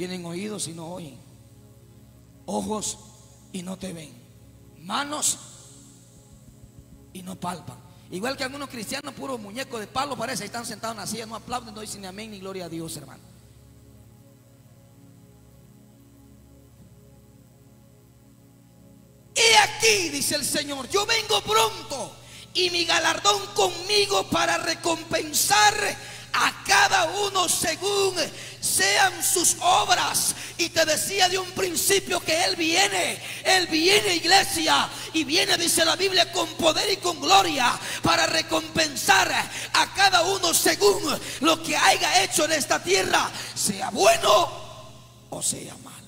Tienen oídos y no oyen. Ojos y no te ven. Manos y no palpan. Igual que algunos cristianos, puro muñeco de palo, parece, están sentados en la silla, no aplauden, no dicen ni amén ni gloria a Dios, hermano. Y aquí, dice el Señor, yo vengo pronto y mi galardón conmigo para recompensar a cada uno según sean sus obras. Y te decía de un principio que Él viene, Él viene iglesia y viene, dice la Biblia, con poder y con gloria para recompensar a cada uno según lo que haya hecho en esta tierra, sea bueno o sea malo.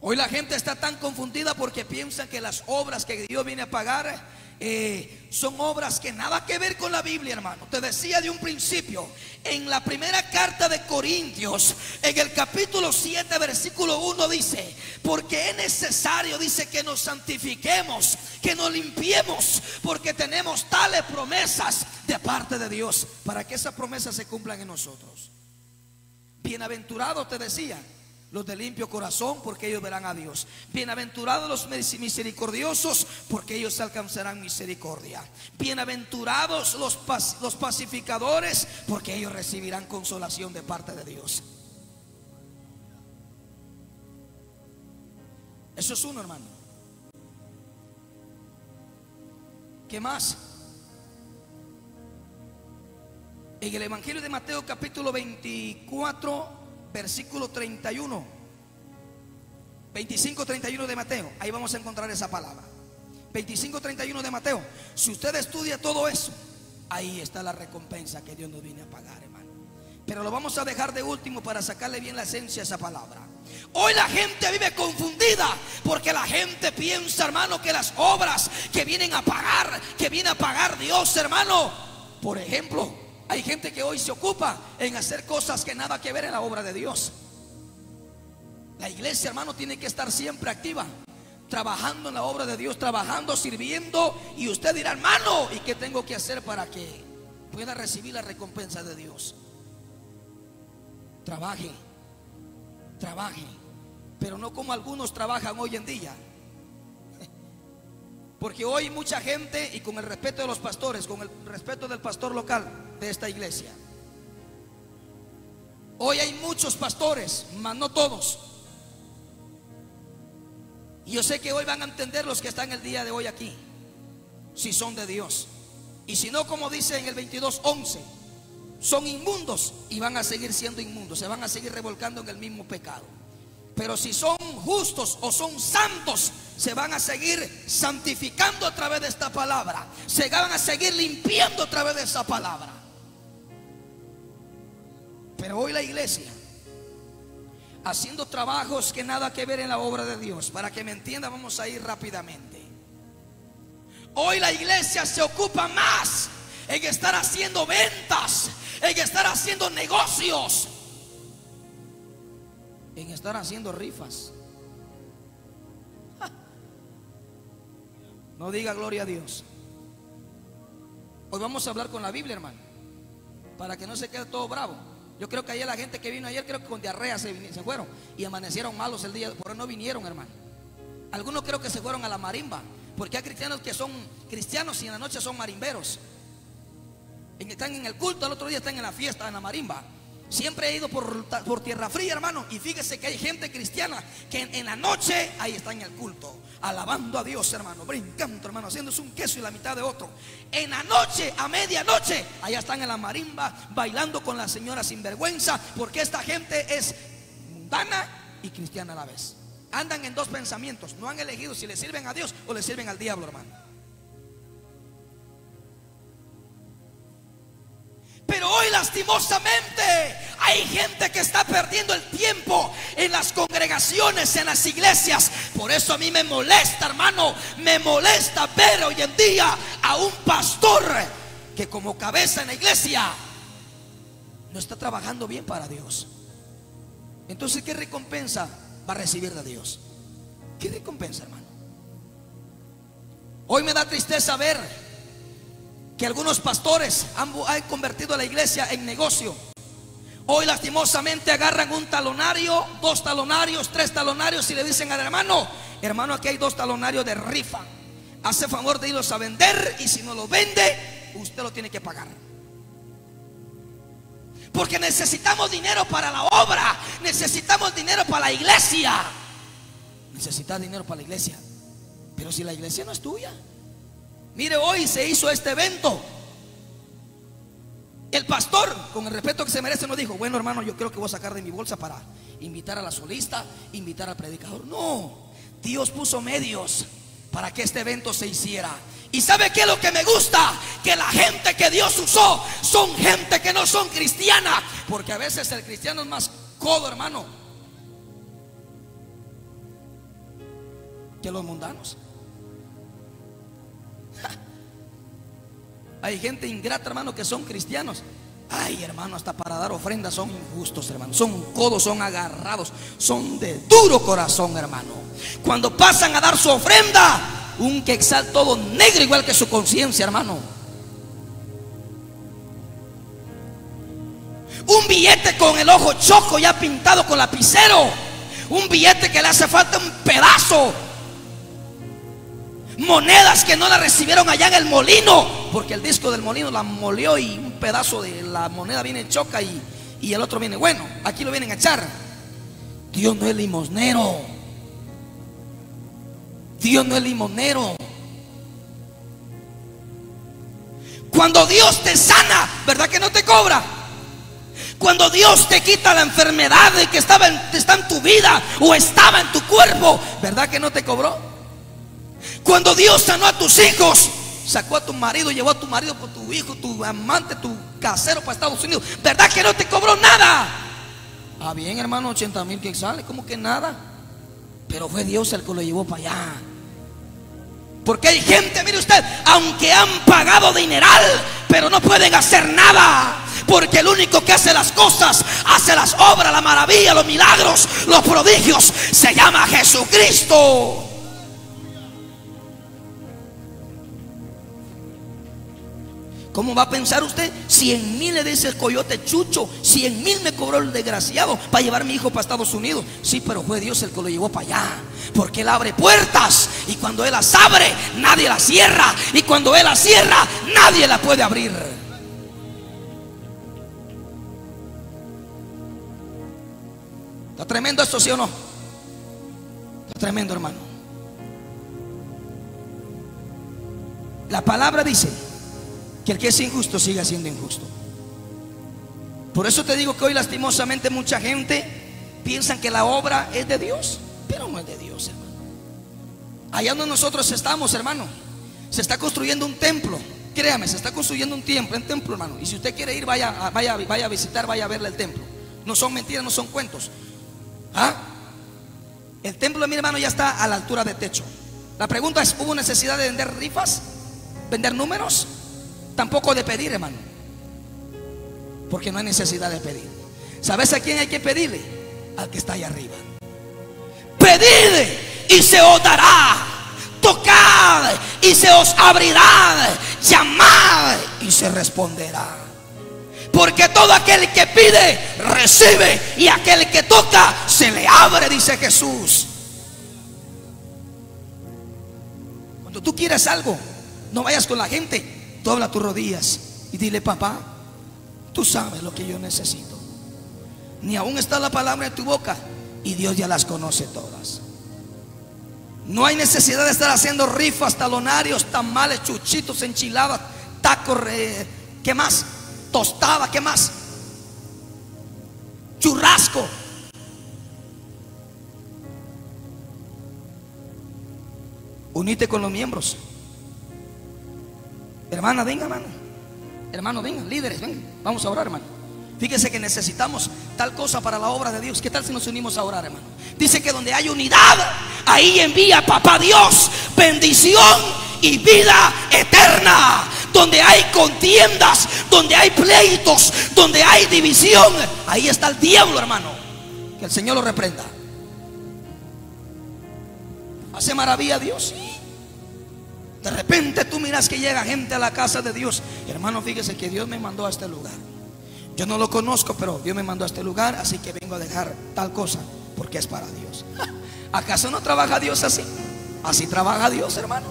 Hoy la gente está tan confundida porque piensa que las obras que Dios viene a pagar eh, son obras que nada que ver con la Biblia, hermano. Te decía de un principio, en la primera carta de Corintios, en el capítulo 7, versículo 1 dice, porque es necesario, dice, que nos santifiquemos, que nos limpiemos, porque tenemos tales promesas de parte de Dios, para que esas promesas se cumplan en nosotros. Bienaventurado te decía los de limpio corazón, porque ellos verán a Dios. Bienaventurados los misericordiosos, porque ellos alcanzarán misericordia. Bienaventurados los, los pacificadores, porque ellos recibirán consolación de parte de Dios. Eso es uno, hermano. ¿Qué más? En el Evangelio de Mateo capítulo 24 versículo 31. 25, 31 de Mateo. Ahí vamos a encontrar esa palabra. 25, 31 de Mateo. Si usted estudia todo eso, ahí está la recompensa que Dios nos viene a pagar, hermano. Pero lo vamos a dejar de último para sacarle bien la esencia a esa palabra. Hoy la gente vive confundida porque la gente piensa, hermano, que las obras que vienen a pagar, que viene a pagar Dios, hermano. Por ejemplo, hay gente que hoy se ocupa en hacer cosas que nada que ver en la obra de Dios. La iglesia, hermano, tiene que estar siempre activa, trabajando en la obra de Dios, trabajando, sirviendo. Y usted dirá, hermano, ¿y qué tengo que hacer para que pueda recibir la recompensa de Dios? Trabaje, trabaje, pero no como algunos trabajan hoy en día. Porque hoy mucha gente, y con el respeto de los pastores, con el respeto del pastor local de esta iglesia, hoy hay muchos pastores, mas no todos. Y yo sé que hoy van a entender los que están el día de hoy aquí, si son de Dios. Y si no, como dice en el 22.11, son inmundos y van a seguir siendo inmundos, se van a seguir revolcando en el mismo pecado. Pero si son justos o son santos, se van a seguir santificando a través de esta palabra. Se van a seguir limpiando a través de esa palabra. Pero hoy la iglesia, haciendo trabajos que nada que ver en la obra de Dios, para que me entienda, vamos a ir rápidamente. Hoy la iglesia se ocupa más en estar haciendo ventas, en estar haciendo negocios, en estar haciendo rifas. No diga gloria a Dios. Hoy vamos a hablar con la Biblia, hermano, para que no se quede todo bravo. Yo creo que ayer la gente que vino ayer, creo que con diarrea se, fueron y amanecieron malos el día, por eso no vinieron, hermano. Algunos creo que se fueron a la marimba, porque hay cristianos que son cristianos y en la noche son marimberos. Están en el culto, al otro día están en la fiesta, en la marimba. Siempre he ido por, por, tierra fría, hermano. Y fíjese que hay gente cristiana que en, la noche ahí está en el culto, alabando a Dios, hermano, brincando, hermano, haciéndose un queso y la mitad de otro. En la noche, a medianoche, allá están en la marimba, bailando con la señora sinvergüenza, porque esta gente es mundana y cristiana a la vez. Andan en dos pensamientos, no han elegido si le sirven a Dios o le sirven al diablo, hermano. Pero hoy lastimosamente hay gente que está perdiendo el tiempo en las congregaciones, en las iglesias. Por eso a mí me molesta, hermano, me molesta ver hoy en día a un pastor que como cabeza en la iglesia no está trabajando bien para Dios. Entonces, ¿qué recompensa va a recibir de Dios? ¿Qué recompensa, hermano? Hoy me da tristeza ver algunos pastores han, han convertido a la iglesia en negocio. Hoy lastimosamente agarran un talonario, dos talonarios, tres talonarios y le dicen al hermano, hermano, aquí hay dos talonarios de rifa. Hace favor de irlos a vender y si no lo vende, usted lo tiene que pagar. Porque necesitamos dinero para la obra, necesitamos dinero para la iglesia. Necesitas dinero para la iglesia. Pero si la iglesia no es tuya. Mire, hoy se hizo este evento. El pastor, con el respeto que se merece, nos dijo, bueno hermano, yo creo que voy a sacar de mi bolsa para invitar a la solista, invitar al predicador. No, Dios puso medios para que este evento se hiciera. ¿Y sabe qué es lo que me gusta? Que la gente que Dios usó son gente que no son cristiana. Porque a veces el cristiano es más codo, hermano, que los mundanos. Hay gente ingrata, hermano, que son cristianos. Ay, hermano, hasta para dar ofrendas son injustos, hermano. Son codos, son agarrados, son de duro corazón, hermano. Cuando pasan a dar su ofrenda, un quexal todo negro, igual que su conciencia, hermano. Un billete con el ojo choco ya pintado con lapicero. Un billete que le hace falta un pedazo Monedas que no la recibieron allá en el molino, porque el disco del molino la molió y un pedazo de la moneda viene choca y, y el otro viene bueno. Aquí lo vienen a echar. Dios no es limosnero. Dios no es limonero. Cuando Dios te sana, ¿verdad que no te cobra? Cuando Dios te quita la enfermedad que estaba está en tu vida o estaba en tu cuerpo, ¿verdad que no te cobró? Cuando Dios sanó a tus hijos, sacó a tu marido, llevó a tu marido por tu hijo, tu amante, tu casero para Estados Unidos. ¿Verdad que no te cobró nada? Ah, bien, hermano, 80 mil que sale, como que nada. Pero fue Dios el que lo llevó para allá. Porque hay gente, mire usted, aunque han pagado dineral, pero no pueden hacer nada. Porque el único que hace las cosas, hace las obras, la maravilla, los milagros, los prodigios, se llama Jesucristo. ¿Cómo va a pensar usted? Cien mil le dice el coyote chucho, cien mil me cobró el desgraciado para llevar a mi hijo para Estados Unidos. Sí, pero fue Dios el que lo llevó para allá. Porque Él abre puertas y cuando Él las abre, nadie las cierra. Y cuando Él las cierra, nadie la puede abrir. ¿Está tremendo esto, sí o no? Está tremendo, hermano. La palabra dice que el que es injusto siga siendo injusto. Por eso te digo que hoy lastimosamente mucha gente piensa que la obra es de Dios, pero no es de Dios, hermano. Allá donde nosotros estamos, hermano, se está construyendo un templo. Créame, se está construyendo un templo, un templo, hermano. Y si usted quiere ir, vaya, vaya, vaya a visitar, vaya a verle el templo. No son mentiras, no son cuentos. ¿Ah? El templo, mi hermano, ya está a la altura de techo. La pregunta es, ¿hubo necesidad de vender rifas? ¿Vender números? Tampoco de pedir, hermano. Porque no hay necesidad de pedir. ¿Sabes a quién hay que pedirle? Al que está allá arriba. Pedid y se os dará. Tocad y se os abrirá. Llamad y se responderá. Porque todo aquel que pide, recibe. Y aquel que toca, se le abre, dice Jesús. Cuando tú quieres algo, no vayas con la gente dobla tus rodillas y dile, papá, tú sabes lo que yo necesito. Ni aún está la palabra en tu boca y Dios ya las conoce todas. No hay necesidad de estar haciendo rifas, talonarios, tamales, chuchitos, enchiladas, tacos, ¿qué más? Tostada, ¿qué más? Churrasco. Unite con los miembros. Hermana, venga, hermano. Hermano, venga, líderes, venga. Vamos a orar, hermano. Fíjese que necesitamos tal cosa para la obra de Dios. ¿Qué tal si nos unimos a orar, hermano? Dice que donde hay unidad, ahí envía papá Dios bendición y vida eterna. Donde hay contiendas, donde hay pleitos, donde hay división, ahí está el diablo, hermano. Que el Señor lo reprenda. ¿Hace maravilla Dios? De repente tú miras que llega gente a la casa de Dios. Hermano, fíjese que Dios me mandó a este lugar. Yo no lo conozco, pero Dios me mandó a este lugar, así que vengo a dejar tal cosa porque es para Dios. ¿Acaso no trabaja Dios así? Así trabaja Dios, hermano.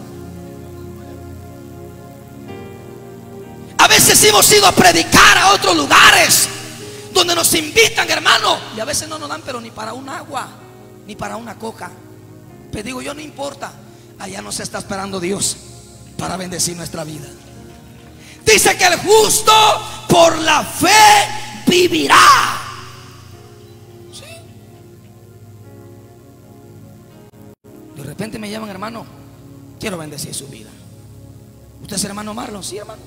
A veces hemos ido a predicar a otros lugares donde nos invitan, hermano, y a veces no nos dan, pero ni para un agua, ni para una coca. Pero digo, yo no importa, allá nos está esperando Dios para bendecir nuestra vida. Dice que el justo por la fe vivirá. De repente me llaman, hermano, quiero bendecir su vida. ¿Usted es hermano Marlon? Sí, hermano.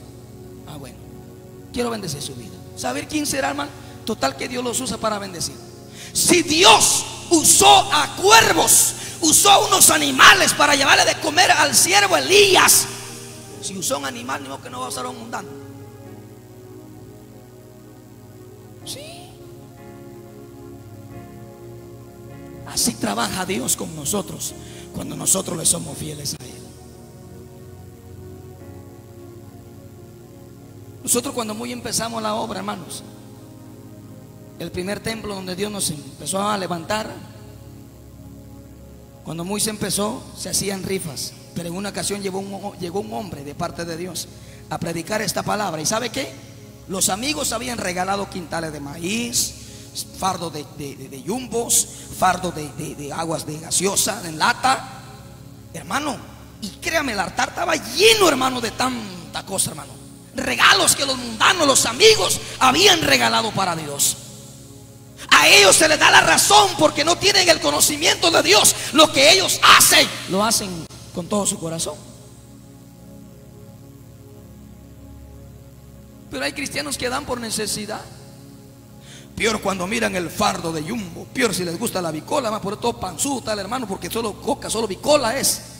Ah, bueno. Quiero bendecir su vida. ¿Saber quién será, hermano? Total que Dios los usa para bendecir. Si Dios usó a cuervos, usó unos animales para llevarle de comer al siervo Elías, si usó un animal, no que no va a usar un mundano. Sí. Así trabaja Dios con nosotros cuando nosotros le somos fieles a Él. Nosotros cuando muy empezamos la obra, hermanos, el primer templo donde Dios nos empezó a levantar, cuando se empezó, se hacían rifas. Pero en una ocasión llegó un, llegó un hombre de parte de Dios a predicar esta palabra. ¿Y sabe qué? Los amigos habían regalado quintales de maíz, fardo de, de, yumbos, fardo de, aguas de gaseosa, en lata. Hermano, y créame, el altar estaba lleno, hermano, de tanta cosa, hermano. Regalos que los mundanos, los amigos, habían regalado para Dios. A ellos se les da la razón porque no tienen el conocimiento de Dios. Lo que ellos hacen, lo hacen con todo su corazón. Pero hay cristianos que dan por necesidad. Peor cuando miran el fardo de Jumbo. Peor si les gusta la bicola. Más por todo panzuta, el hermano, porque solo coca, solo bicola es.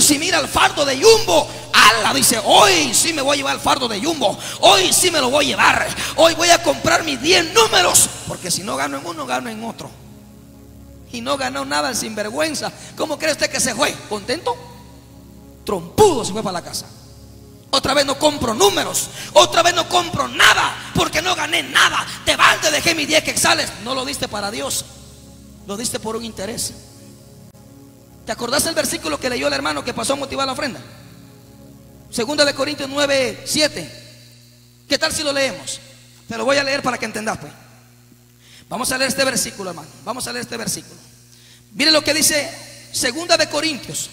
Si mira el fardo de Jumbo. Ala dice: Hoy sí me voy a llevar el fardo de Jumbo. Hoy sí me lo voy a llevar. Hoy voy a comprar mis 10 números. Porque si no gano en uno, gano en otro y no ganó nada el sinvergüenza. ¿Cómo cree usted que se fue? ¿Contento? Trompudo se fue para la casa. Otra vez no compro números. Otra vez no compro nada porque no gané nada. Te vas, te dejé mi 10 que sales. No lo diste para Dios. Lo diste por un interés. ¿Te acordás del versículo que leyó el hermano que pasó a motivar la ofrenda? Segunda de Corintios 9, 7. ¿Qué tal si lo leemos? Te lo voy a leer para que entendas, pues. Vamos a leer este versículo, hermano. Vamos a leer este versículo. Mire lo que dice Segunda de Corintios,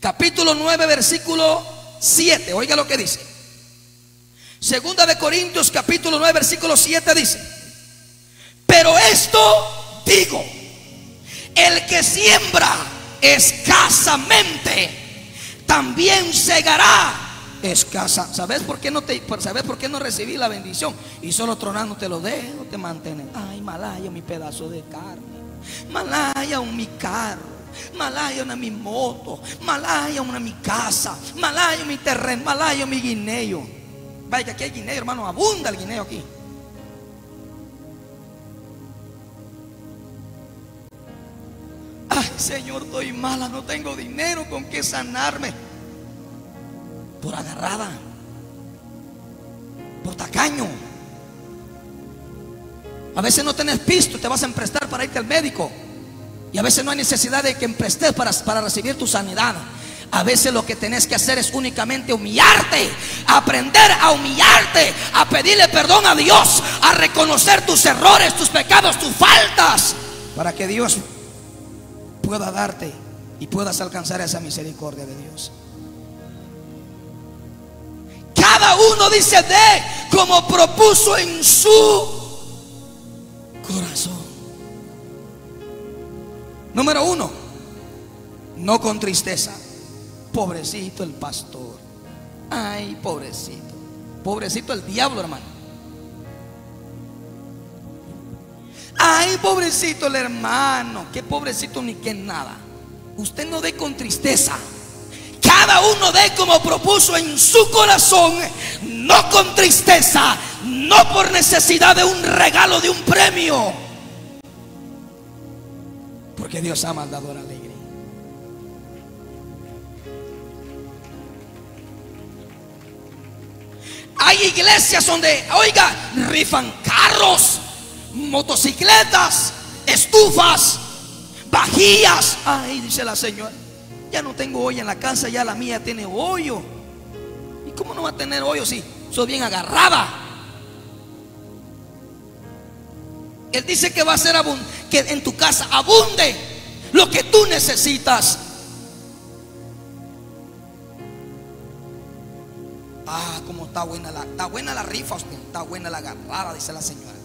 capítulo 9, versículo 7. Oiga lo que dice. Segunda de Corintios, capítulo 9, versículo 7 dice, pero esto digo, el que siembra escasamente, también segará escasa. ¿Sabes por qué no te sabes por qué no recibí la bendición? Y solo tronando te lo dejo, te mantener. Ay, malaya mi pedazo de carne. Malaya un mi carro. Malaya una mi moto. Malaya una mi casa. Malaya mi terreno. Malaya mi guineo. Vaya que aquí hay guineo, hermano. Abunda el guineo aquí. Señor, estoy mala, no tengo dinero con que sanarme por agarrada, por tacaño. A veces no tenés pisto, te vas a emprestar para irte al médico. Y a veces no hay necesidad de que emprestes para, para recibir tu sanidad. A veces lo que tenés que hacer es únicamente humillarte, aprender a humillarte, a pedirle perdón a Dios, a reconocer tus errores, tus pecados, tus faltas, para que Dios pueda darte y puedas alcanzar esa misericordia de Dios. Cada uno dice de como propuso en su corazón. Número uno, no con tristeza. Pobrecito el pastor. Ay, pobrecito. Pobrecito el diablo, hermano. Ay, pobrecito el hermano, qué pobrecito ni qué nada. Usted no dé con tristeza. Cada uno dé como propuso en su corazón, no con tristeza, no por necesidad de un regalo, de un premio. Porque Dios ha mandado la alegría. Hay iglesias donde, oiga, rifan carros motocicletas, estufas, vajillas. Ay, dice la señora, ya no tengo hoyo en la casa, ya la mía tiene hoyo. ¿Y cómo no va a tener hoyo si soy bien agarrada? Él dice que va a ser que en tu casa abunde lo que tú necesitas. Ah, como está buena la, está buena la rifa, está buena la agarrada, dice la señora.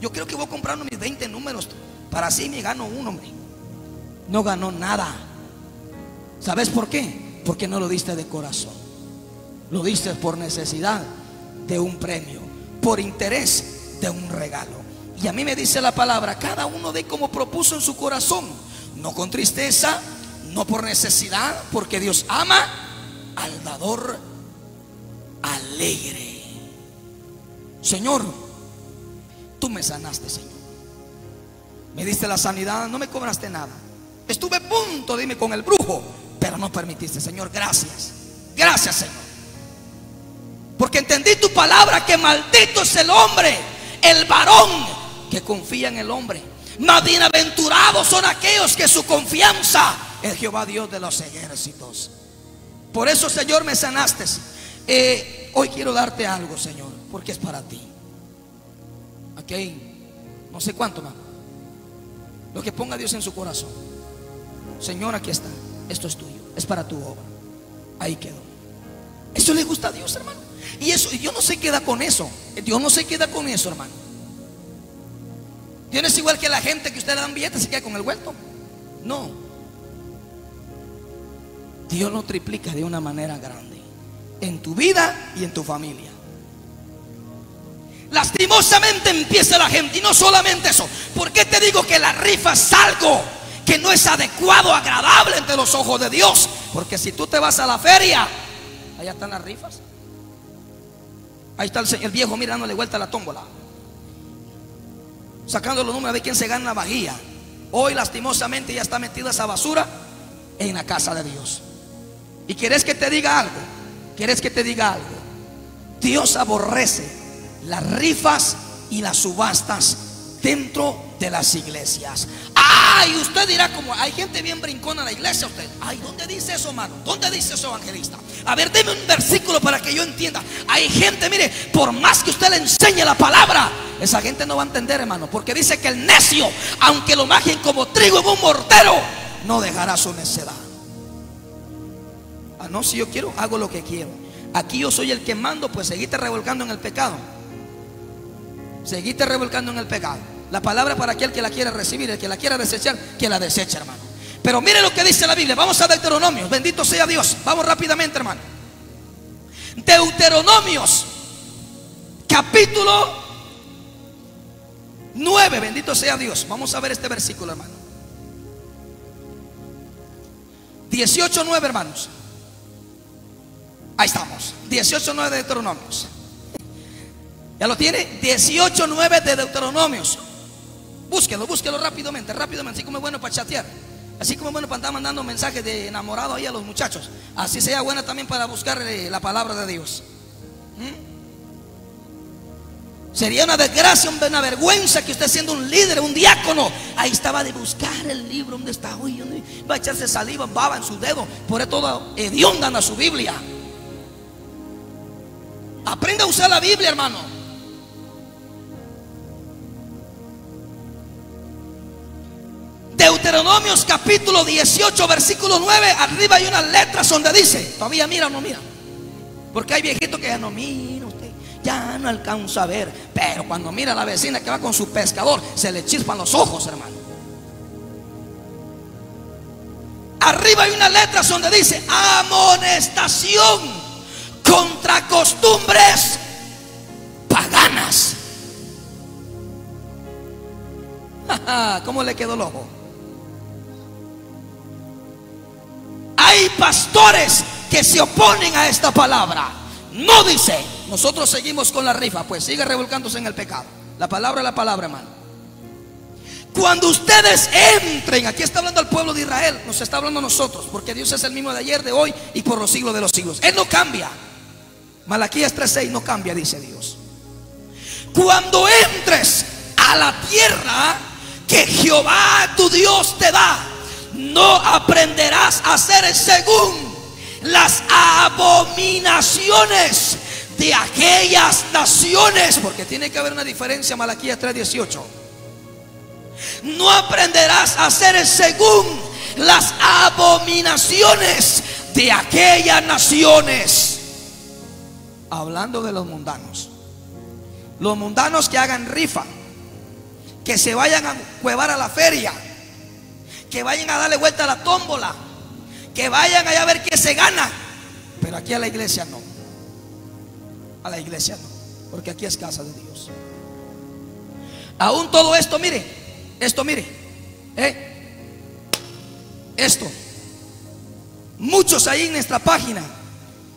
Yo creo que voy comprando mis 20 números para así me gano uno. No ganó nada. ¿Sabes por qué? Porque no lo diste de corazón. Lo diste por necesidad de un premio, por interés de un regalo. Y a mí me dice la palabra, cada uno de como propuso en su corazón, no con tristeza, no por necesidad, porque Dios ama al dador alegre. Señor, tú me sanaste, Señor. Me diste la sanidad, no me cobraste nada. Estuve a punto, dime, con el brujo, pero no permitiste, Señor. Gracias. Gracias, Señor. Porque entendí tu palabra que maldito es el hombre, el varón que confía en el hombre. Más bienaventurados son aquellos que su confianza es Jehová Dios de los ejércitos. Por eso, Señor, me sanaste. Eh, hoy quiero darte algo, Señor, porque es para ti. No sé cuánto más. Lo que ponga Dios en su corazón. Señor, aquí está. Esto es tuyo. Es para tu obra. Ahí quedó. Eso le gusta a Dios, hermano. Y eso, Dios no se queda con eso. Dios no se queda con eso, hermano. Dios no es igual que la gente que usted le dan billetes y se queda con el vuelto. No. Dios lo triplica de una manera grande en tu vida y en tu familia. Lastimosamente empieza la gente y no solamente eso. ¿Por qué te digo que la rifa es algo que no es adecuado, agradable entre los ojos de Dios? Porque si tú te vas a la feria, allá están las rifas. Ahí está el, el viejo mirándole vuelta a la tómbola. Sacando los números de quién se gana la vajilla. Hoy lastimosamente ya está metida esa basura en la casa de Dios. ¿Y quieres que te diga algo? ¿Quieres que te diga algo? Dios aborrece las rifas y las subastas dentro de las iglesias. Ay, usted dirá como hay gente bien brincona en la iglesia. Usted, ay, ¿dónde dice eso, hermano? ¿Dónde dice eso, evangelista? A ver, deme un versículo para que yo entienda. Hay gente, mire, por más que usted le enseñe la palabra, esa gente no va a entender, hermano, porque dice que el necio, aunque lo majen como trigo en un mortero, no dejará su necedad. Ah, no, si yo quiero, hago lo que quiero. Aquí yo soy el que mando, pues seguiste revolcando en el pecado. Seguiste revolcando en el pecado. La palabra para aquel que la quiera recibir, el que la quiera desechar, que la deseche, hermano. Pero mire lo que dice la Biblia. Vamos a Deuteronomios. Bendito sea Dios. Vamos rápidamente, hermano. Deuteronomios, capítulo 9. Bendito sea Dios. Vamos a ver este versículo, hermano. 18, 9, hermanos. Ahí estamos. 18.9 de Deuteronomios. ¿Ya lo tiene? 18.9 de Deuteronomios. Búsquelo, búsquelo rápidamente, rápidamente. Así como es bueno para chatear. Así como es bueno para andar mandando mensajes de enamorado ahí a los muchachos. Así sea buena también para buscar la palabra de Dios. ¿Mm? Sería una desgracia, una vergüenza que usted siendo un líder, un diácono, ahí estaba de buscar el libro donde está. Uy, va a echarse saliva, baba en su dedo. Por eso todo hedionda a su Biblia. Aprenda a usar la Biblia, hermano. Deuteronomios capítulo 18, versículo 9, arriba hay unas letras donde dice, todavía mira o no mira. Porque hay viejitos que ya no mira usted, ya no alcanza a ver. Pero cuando mira a la vecina que va con su pescador, se le chispan los ojos, hermano. Arriba hay unas letras donde dice amonestación contra costumbres paganas. ¿Cómo le quedó el ojo? Hay pastores que se oponen a esta palabra. No dice, nosotros seguimos con la rifa, pues sigue revolcándose en el pecado. La palabra es la palabra, hermano. Cuando ustedes entren, aquí está hablando al pueblo de Israel, nos está hablando a nosotros, porque Dios es el mismo de ayer, de hoy y por los siglos de los siglos. Él no cambia. Malaquías 3:6 no cambia, dice Dios. Cuando entres a la tierra que Jehová tu Dios te da, no aprenderás a hacer según las abominaciones de aquellas naciones, porque tiene que haber una diferencia, Malaquías 3:18. No aprenderás a hacer según las abominaciones de aquellas naciones. Hablando de los mundanos. Los mundanos que hagan rifa, que se vayan a cuevar a la feria, que vayan a darle vuelta a la tómbola, que vayan allá a ver qué se gana. Pero aquí a la iglesia no. A la iglesia no. Porque aquí es casa de Dios. Aún todo esto, mire, esto, mire, ¿eh? esto. Muchos ahí en nuestra página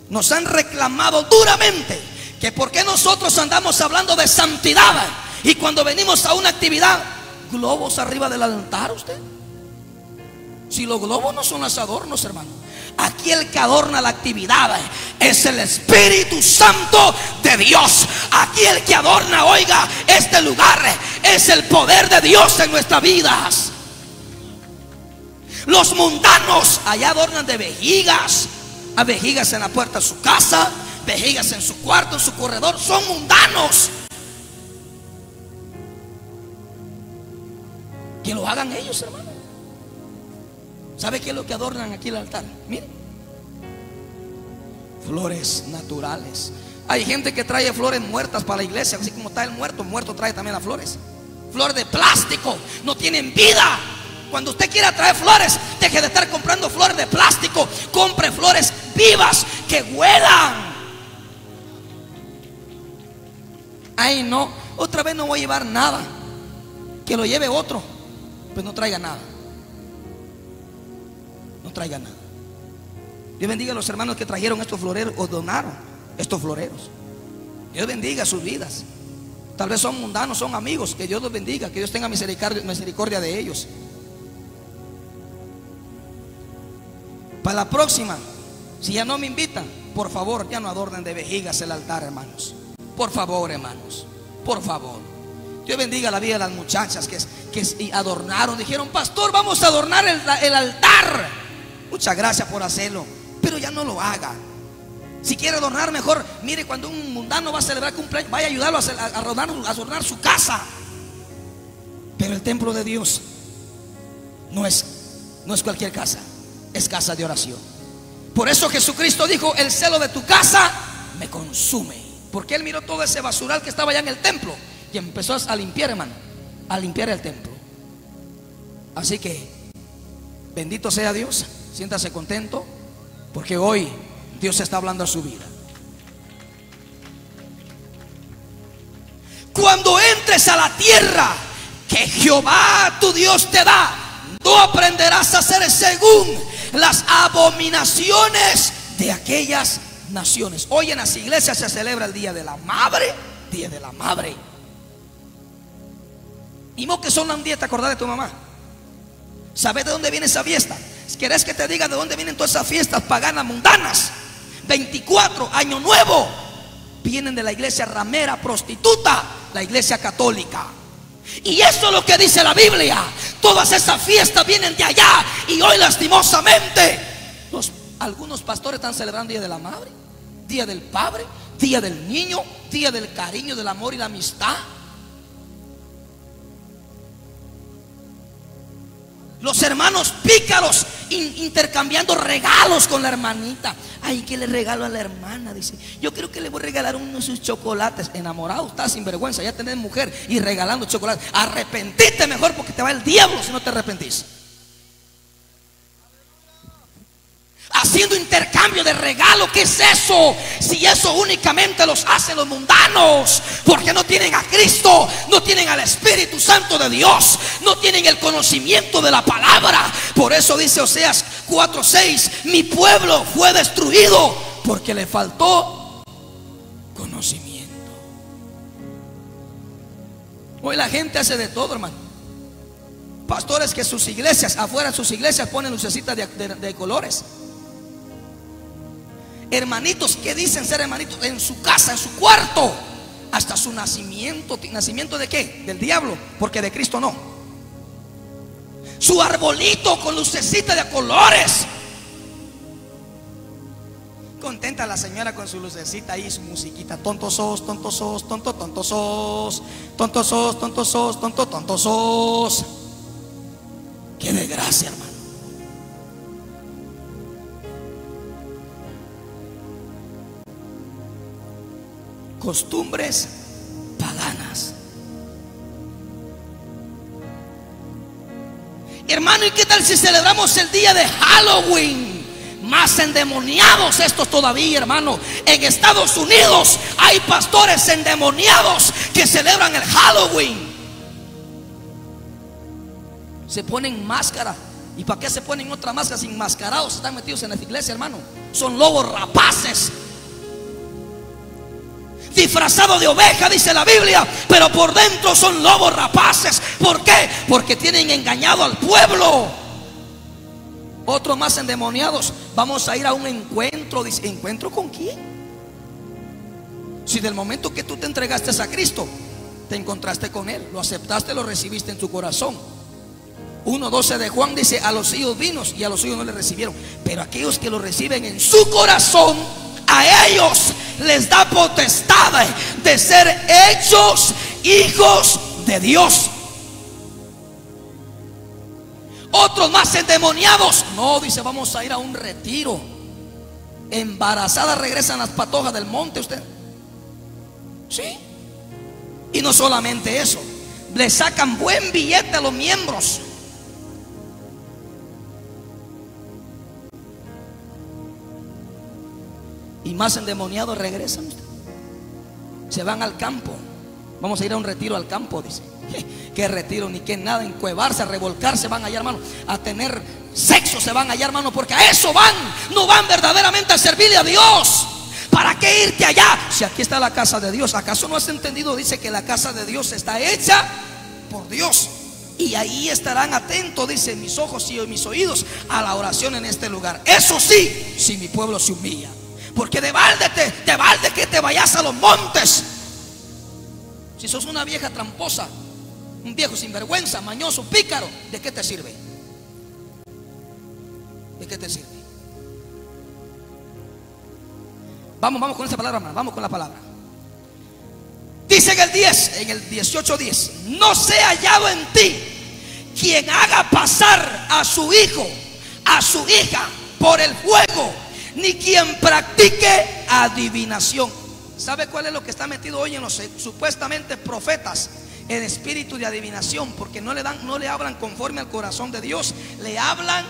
nos han reclamado duramente que por qué nosotros andamos hablando de santidad y cuando venimos a una actividad, globos arriba del altar usted. Si los globos no son los adornos, hermano. Aquí el que adorna la actividad es el Espíritu Santo de Dios. Aquí el que adorna, oiga, este lugar es el poder de Dios en nuestras vidas. Los mundanos allá adornan de vejigas, a vejigas en la puerta de su casa, vejigas en su cuarto, en su corredor, son mundanos. Que lo hagan ellos, hermano. ¿Sabe qué es lo que adornan aquí el altar? Miren. Flores naturales. Hay gente que trae flores muertas para la iglesia, así como está el muerto, muerto trae también las flores. Flores de plástico, no tienen vida. Cuando usted quiera traer flores, deje de estar comprando flores de plástico. Compre flores vivas que huelan. Ay, no, otra vez no voy a llevar nada. Que lo lleve otro, pues no traiga nada. Traiga nada. Dios bendiga a los hermanos que trajeron estos floreros o donaron estos floreros. Dios bendiga sus vidas. Tal vez son mundanos, son amigos. Que Dios los bendiga, que Dios tenga misericordia, de ellos. Para la próxima, si ya no me invitan, por favor, ya no adornen de vejigas el altar, hermanos. Por favor, hermanos. Por favor. Dios bendiga la vida de las muchachas que, que adornaron. Dijeron, pastor, vamos a adornar el altar. Muchas gracias por hacerlo. Pero ya no lo haga. Si quiere adornar mejor, mire cuando un mundano va a celebrar cumpleaños, vaya a ayudarlo a adornar su casa. Pero el templo de Dios no es, no es cualquier casa es casa de oración. Por eso Jesucristo dijo, el celo de tu casa me consume. Porque él miró todo ese basural que estaba allá en el templo y empezó a limpiar, hermano, a limpiar el templo. Así que, bendito sea Dios, siéntase contento, porque hoy Dios está hablando a su vida. Cuando entres a la tierra que Jehová tu Dios te da, tú aprenderás a hacer según las abominaciones de aquellas naciones. Hoy en las iglesias se celebra el Día de la Madre, Día de la Madre. Y vos que son un día te acordás de tu mamá. ¿Sabes de dónde viene esa fiesta? ¿Querés que te diga de dónde vienen todas esas fiestas paganas mundanas? 24, Año Nuevo. Vienen de la iglesia ramera, prostituta, la iglesia católica. Y eso es lo que dice la Biblia. Todas esas fiestas vienen de allá. Y hoy lastimosamente, los, algunos pastores están celebrando Día de la Madre, Día del Padre, Día del Niño, Día del Cariño, del Amor y la Amistad. Los hermanos pícaros intercambiando regalos con la hermanita. Ay, ¿qué le regalo a la hermana? Dice, yo creo que le voy a regalar unos sus chocolates. Enamorado, está sin vergüenza, ya tenés mujer y regalando chocolates. Arrepentite mejor porque te va el diablo si no te arrepentís. Haciendo intercambio de regalo. ¿Qué es eso? Si eso únicamente los hacen los mundanos, porque no tienen a Cristo, no tienen al Espíritu Santo de Dios, no tienen el conocimiento de la palabra. Por eso dice Oseas 4:6, mi pueblo fue destruido porque le faltó conocimiento. Hoy la gente hace de todo, hermano. Pastores que sus iglesias, afuera de sus iglesias ponen lucecitas de, de colores. Hermanitos que dicen ser hermanitos en su casa, en su cuarto, hasta su nacimiento. ¿Nacimiento de qué? Del diablo, porque de Cristo no. Su arbolito con lucecita de colores. Contenta la señora con su lucecita y su musiquita. Tontos sos, tontos sos, tonto, tontos sos. Tontos sos, tontos sos, tonto, tontos sos. Qué desgracia, hermano. Costumbres paganas. Hermano, ¿y qué tal si celebramos el día de Halloween? Más endemoniados estos todavía, hermano. En Estados Unidos hay pastores endemoniados que celebran el Halloween. Se ponen máscara. ¿Y para qué se ponen otra máscara sin mascarados? Están metidos en la iglesia, hermano. Son lobos rapaces. Disfrazado de oveja, dice la Biblia, pero por dentro son lobos rapaces. ¿Por qué? Porque tienen engañado al pueblo. Otros más endemoniados. Vamos a ir a un encuentro. Dice, ¿encuentro con quién? Si del momento que tú te entregaste a Cristo, te encontraste con Él, lo aceptaste, lo recibiste en tu corazón. 1.12 de Juan dice, a los hijos vinos y a los hijos no le recibieron. Pero aquellos que lo reciben en su corazón, a ellos les da potestad de ser hechos hijos de Dios. Otros más endemoniados. No, dice, vamos a ir a un retiro. Embarazadas regresan las patojas del monte usted. Sí. Y no solamente eso. Le sacan buen billete a los miembros. Y más endemoniados regresan. Se van al campo. Vamos a ir a un retiro al campo, dice. ¿Qué retiro? Ni qué nada. Encuevarse, a revolcarse van allá, hermano. A tener sexo se van allá, hermano. Porque a eso van. No van verdaderamente a servirle a Dios. ¿Para qué irte allá? Si aquí está la casa de Dios. ¿Acaso no has entendido? Dice que la casa de Dios está hecha por Dios. Y ahí estarán atentos, dice, mis ojos y mis oídos a la oración en este lugar. Eso sí, si mi pueblo se humilla. Porque de balde te, de balde que te vayas a los montes. Si sos una vieja tramposa, un viejo sinvergüenza, mañoso, pícaro, ¿de qué te sirve? ¿De qué te sirve? Vamos, vamos con esa palabra, hermano. Vamos con la palabra. Dice en el 10, en el 18, 10, no sea hallado en ti quien haga pasar a su hijo, a su hija, por el fuego ni quien practique adivinación. ¿Sabe cuál es lo que está metido hoy en los eh, supuestamente profetas? El espíritu de adivinación, porque no le dan, no le hablan conforme al corazón de Dios, le hablan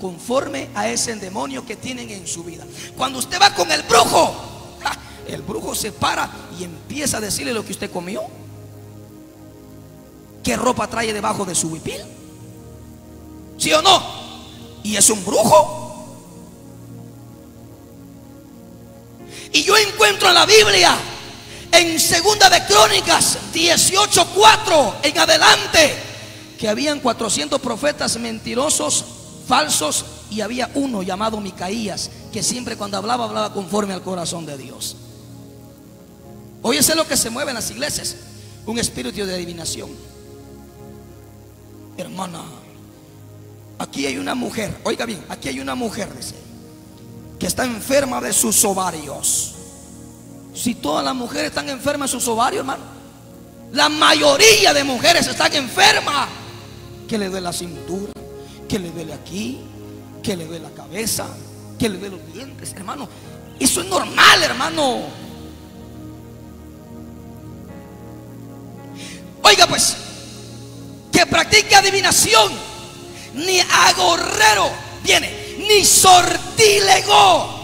conforme a ese demonio que tienen en su vida. Cuando usted va con el brujo, el brujo se para y empieza a decirle lo que usted comió. ¿Qué ropa trae debajo de su huipil? ¿Sí o no? Y es un brujo. Y yo encuentro en la Biblia, en Segunda de Crónicas 18:4 en adelante, que habían 400 profetas mentirosos, falsos, y había uno llamado Micaías, que siempre cuando hablaba, hablaba conforme al corazón de Dios. Hoy es lo que se mueve en las iglesias, un espíritu de adivinación. Hermana, aquí hay una mujer, oiga bien, aquí hay una mujer, dice que está enferma de sus ovarios. Si todas las mujeres están enfermas de sus ovarios, hermano, la mayoría de mujeres están enfermas. Que le duele la cintura, que le duele aquí, que le duele la cabeza, que le duele los dientes, hermano. Eso es normal, hermano. Oiga pues, que practique adivinación, ni agorrero viene ni sortílego.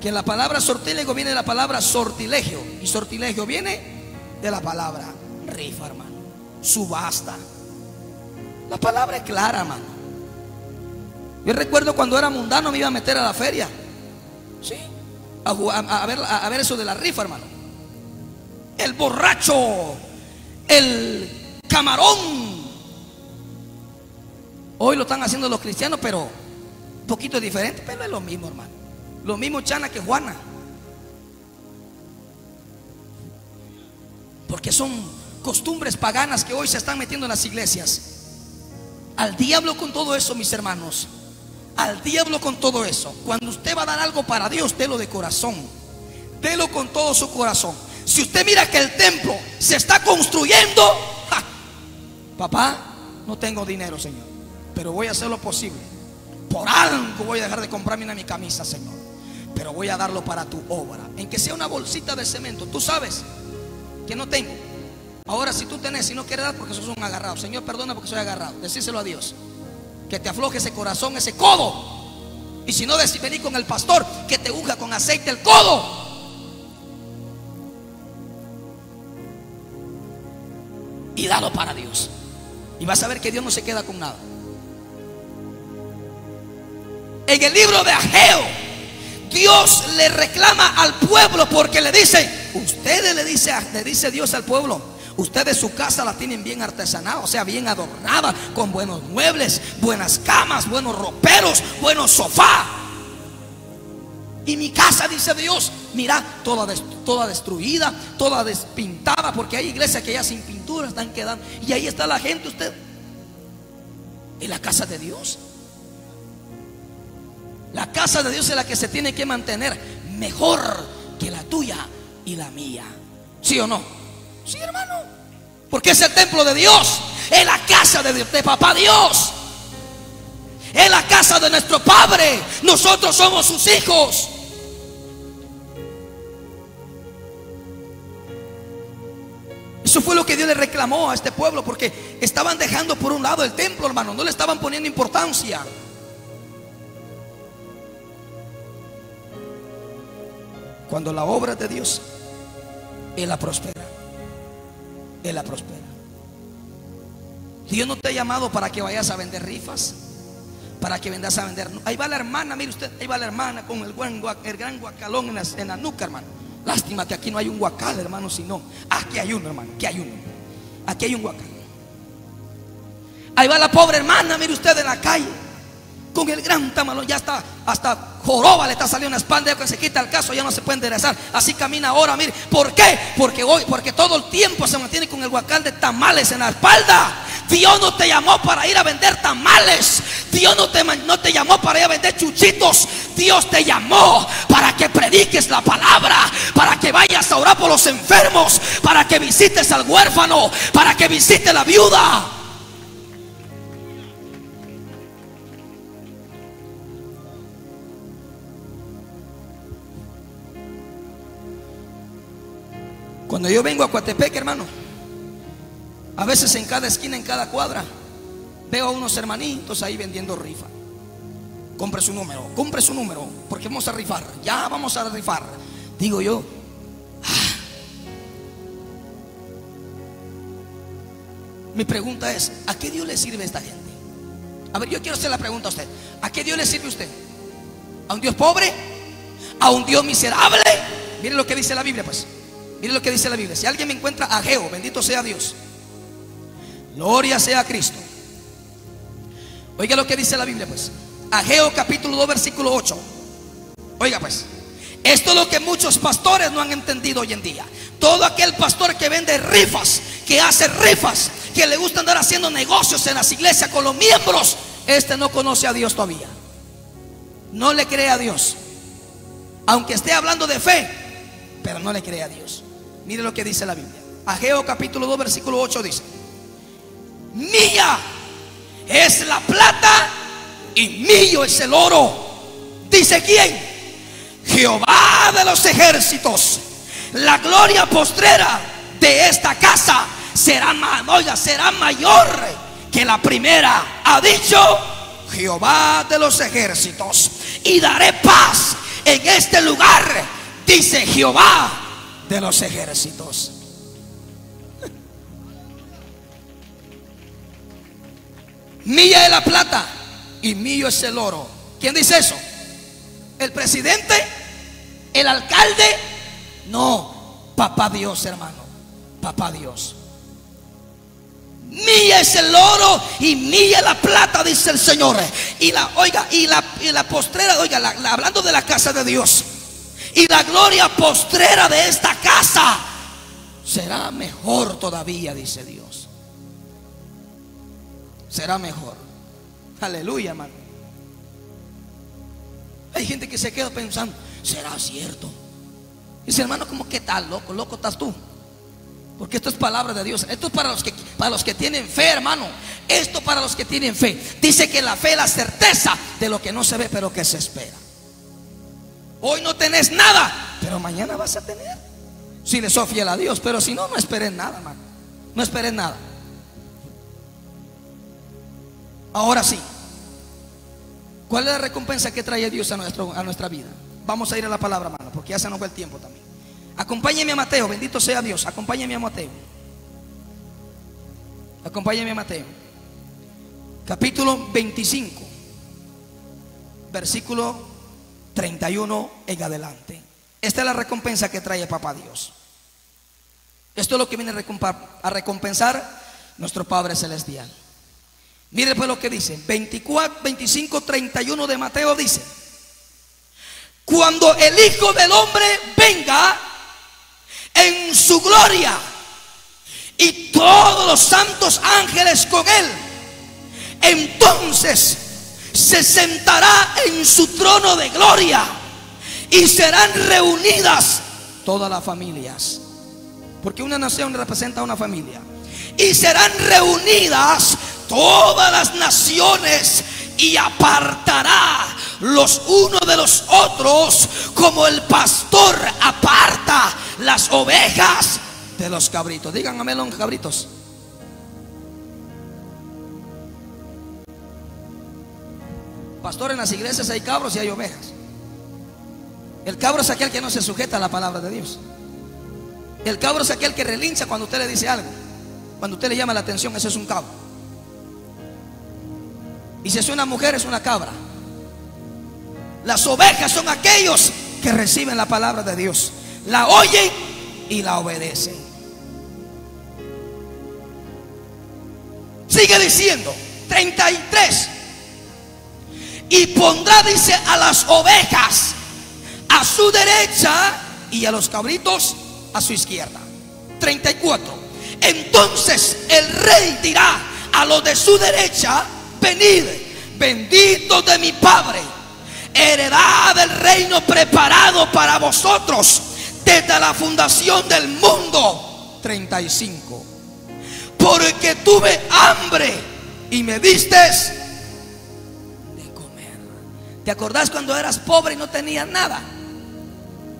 Que la palabra sortílego viene de la palabra sortilegio. Y sortilegio viene de la palabra rifa, hermano. Subasta. La palabra es clara, hermano. Yo recuerdo cuando era mundano me iba a meter a la feria. Sí. A, ver, a ver eso de la rifa, hermano. El borracho. El camarón Hoy lo están haciendo los cristianos, pero Un poquito diferente, pero es lo mismo, hermano. Lo mismo Chana que Juana. Porque son costumbres paganas que hoy se están metiendo en las iglesias. Al diablo con todo eso, mis hermanos. Al diablo con todo eso. Cuando usted va a dar algo para Dios, délo de corazón. Délo con todo su corazón. Si usted mira que el templo se está construyendo, papá, no tengo dinero, Señor, pero voy a hacer lo posible. Por algo voy a dejar de comprarme una mi camisa, Señor, pero voy a darlo para tu obra. En que sea una bolsita de cemento, tú sabes que no tengo. Ahora, si tú tenés y no quieres dar porque sos un agarrado, Señor, perdona porque soy agarrado. Decíselo a Dios. Que te afloje ese corazón, ese codo. Y si no, vení con el pastor que te unja con aceite el codo. y dalo para Dios. Y vas a ver que Dios no se queda con nada. En el libro de Ageo, Dios le reclama al pueblo porque le dice, ustedes le dice, le dice Dios al pueblo, ustedes su casa la tienen bien artesanada, o sea, bien adornada, con buenos muebles, buenas camas, buenos roperos, buenos sofás. Y mi casa, dice Dios, mira, toda, toda destruida, toda despintada, porque hay iglesias que ya sin pintura están quedando. Y ahí está la gente, usted. En la casa de Dios. La casa de Dios es la que se tiene que mantener mejor que la tuya y la mía. ¿Sí o no? Sí, hermano. Porque es el templo de Dios. Es la casa de, de papá Dios. Es la casa de nuestro Padre. Nosotros somos sus hijos. Eso fue lo que Dios le reclamó a este pueblo porque estaban dejando por un lado el templo, hermano, no le estaban poniendo importancia. Cuando la obra de Dios, Él la prospera. Él la prospera. Dios no te ha llamado para que vayas a vender rifas, para que vendas a vender. Ahí va la hermana, mire usted, ahí va la hermana con el, gran guacalón en la, nuca, hermano. Lástima que aquí no hay un huacal, hermano, sino aquí hay uno, hermano, aquí hay uno. Aquí hay un huacal. Ahí va la pobre hermana, mire usted en la calle, con el gran tamalón, ya está, hasta joroba le está saliendo una espalda, que se quita el caso, ya no se puede enderezar. Así camina ahora, mire, ¿por qué? Porque hoy, porque todo el tiempo se mantiene con el huacal de tamales en la espalda. Dios no te llamó para ir a vender tamales. Dios no te, no te llamó para ir a vender chuchitos. Dios te llamó para que prediques la palabra, para que vayas a orar por los enfermos, para que visites al huérfano, para que visites la viuda. Cuando yo vengo a Coatepec, hermano, a veces en cada esquina, en cada cuadra, veo a unos hermanitos ahí vendiendo rifa. Compre su número, compre su número, porque vamos a rifar, ya vamos a rifar. Digo yo, ah". mi pregunta es, ¿a qué Dios le sirve esta gente? A ver, yo quiero hacer la pregunta a usted, ¿a qué Dios le sirve usted? ¿A un Dios pobre? ¿A un Dios miserable? Mire lo que dice la Biblia, pues. Mire lo que dice la Biblia. Si alguien me encuentra a Geo, bendito sea Dios. Gloria sea Cristo. Oiga lo que dice la Biblia, pues. Ageo capítulo 2, versículo 8. Oiga, pues. Esto es lo que muchos pastores no han entendido hoy en día. Todo aquel pastor que vende rifas, que hace rifas, que le gusta andar haciendo negocios en las iglesias con los miembros, este no conoce a Dios todavía. No le cree a Dios. Aunque esté hablando de fe, pero no le cree a Dios. Mire lo que dice la Biblia. Ageo capítulo 2, versículo 8 dice, mía es la plata y mío es el oro. Dice quién? Jehová de los ejércitos. La gloria postrera de esta casa será, será mayor que la primera. Ha dicho Jehová de los ejércitos. Y daré paz en este lugar, dice Jehová de los ejércitos. Mía es la plata y mío es el oro. ¿Quién dice eso? ¿El presidente? ¿El alcalde? No, papá Dios, hermano. Papá Dios. Mía es el oro y mía la plata, dice el Señor. Y la, oiga, y la y la postrera, oiga, hablando de la casa de Dios, y la gloria postrera de esta casa será mejor todavía, dice Dios. Será mejor. Aleluya, hermano. Hay gente que se queda pensando, ¿será cierto? Dice, hermano, como que tal, loco? Loco estás tú. Porque esto es palabra de Dios. Esto es para los que para los que tienen fe, hermano. Esto para los que tienen fe. Dice que la fe es la certeza de lo que no se ve, pero que se espera. Hoy no tenés nada, pero mañana vas a tener. Si le sos fiel a Dios, pero si no, no esperes nada, hermano. No esperes nada. Ahora sí. ¿Cuál es la recompensa que trae Dios a, nuestro, a nuestra vida? Vamos a ir a la palabra, hermano, porque ya se nos va el tiempo también. Acompáñeme a Mateo, bendito sea Dios. Acompáñeme a Mateo. Acompáñeme a Mateo. Capítulo 25, versículo 31 en adelante. Esta es la recompensa que trae Papá Dios. Esto es lo que viene a recompensar nuestro Padre Celestial. Mire pues lo que dice. 24, 25, 31 de Mateo dice. Cuando el Hijo del Hombre venga en su gloria y todos los santos ángeles con él, entonces se sentará en su trono de gloria y serán reunidas todas las familias. Porque una nación representa una familia. Y serán reunidas todas las naciones y apartará los unos de los otros como el pastor aparta las ovejas de los cabritos. Díganme los cabritos. Pastor, en las iglesias hay cabros y hay ovejas. El cabro es aquel que no se sujeta a la palabra de Dios. El cabro es aquel que relincha cuando usted le dice algo. Cuando usted le llama la atención, ese es un cabro. Y si es una mujer, es una cabra. Las ovejas son aquellos que reciben la palabra de Dios. La oyen y la obedecen. Sigue diciendo, 33. Y pondrá, dice, a las ovejas a su derecha y a los cabritos a su izquierda. 34. Entonces el rey dirá a los de su derecha, venid, bendito de mi Padre, heredad del reino preparado para vosotros desde la fundación del mundo. 35. Porque tuve hambre y me comer. ¿Te acordás cuando eras pobre y no tenías nada?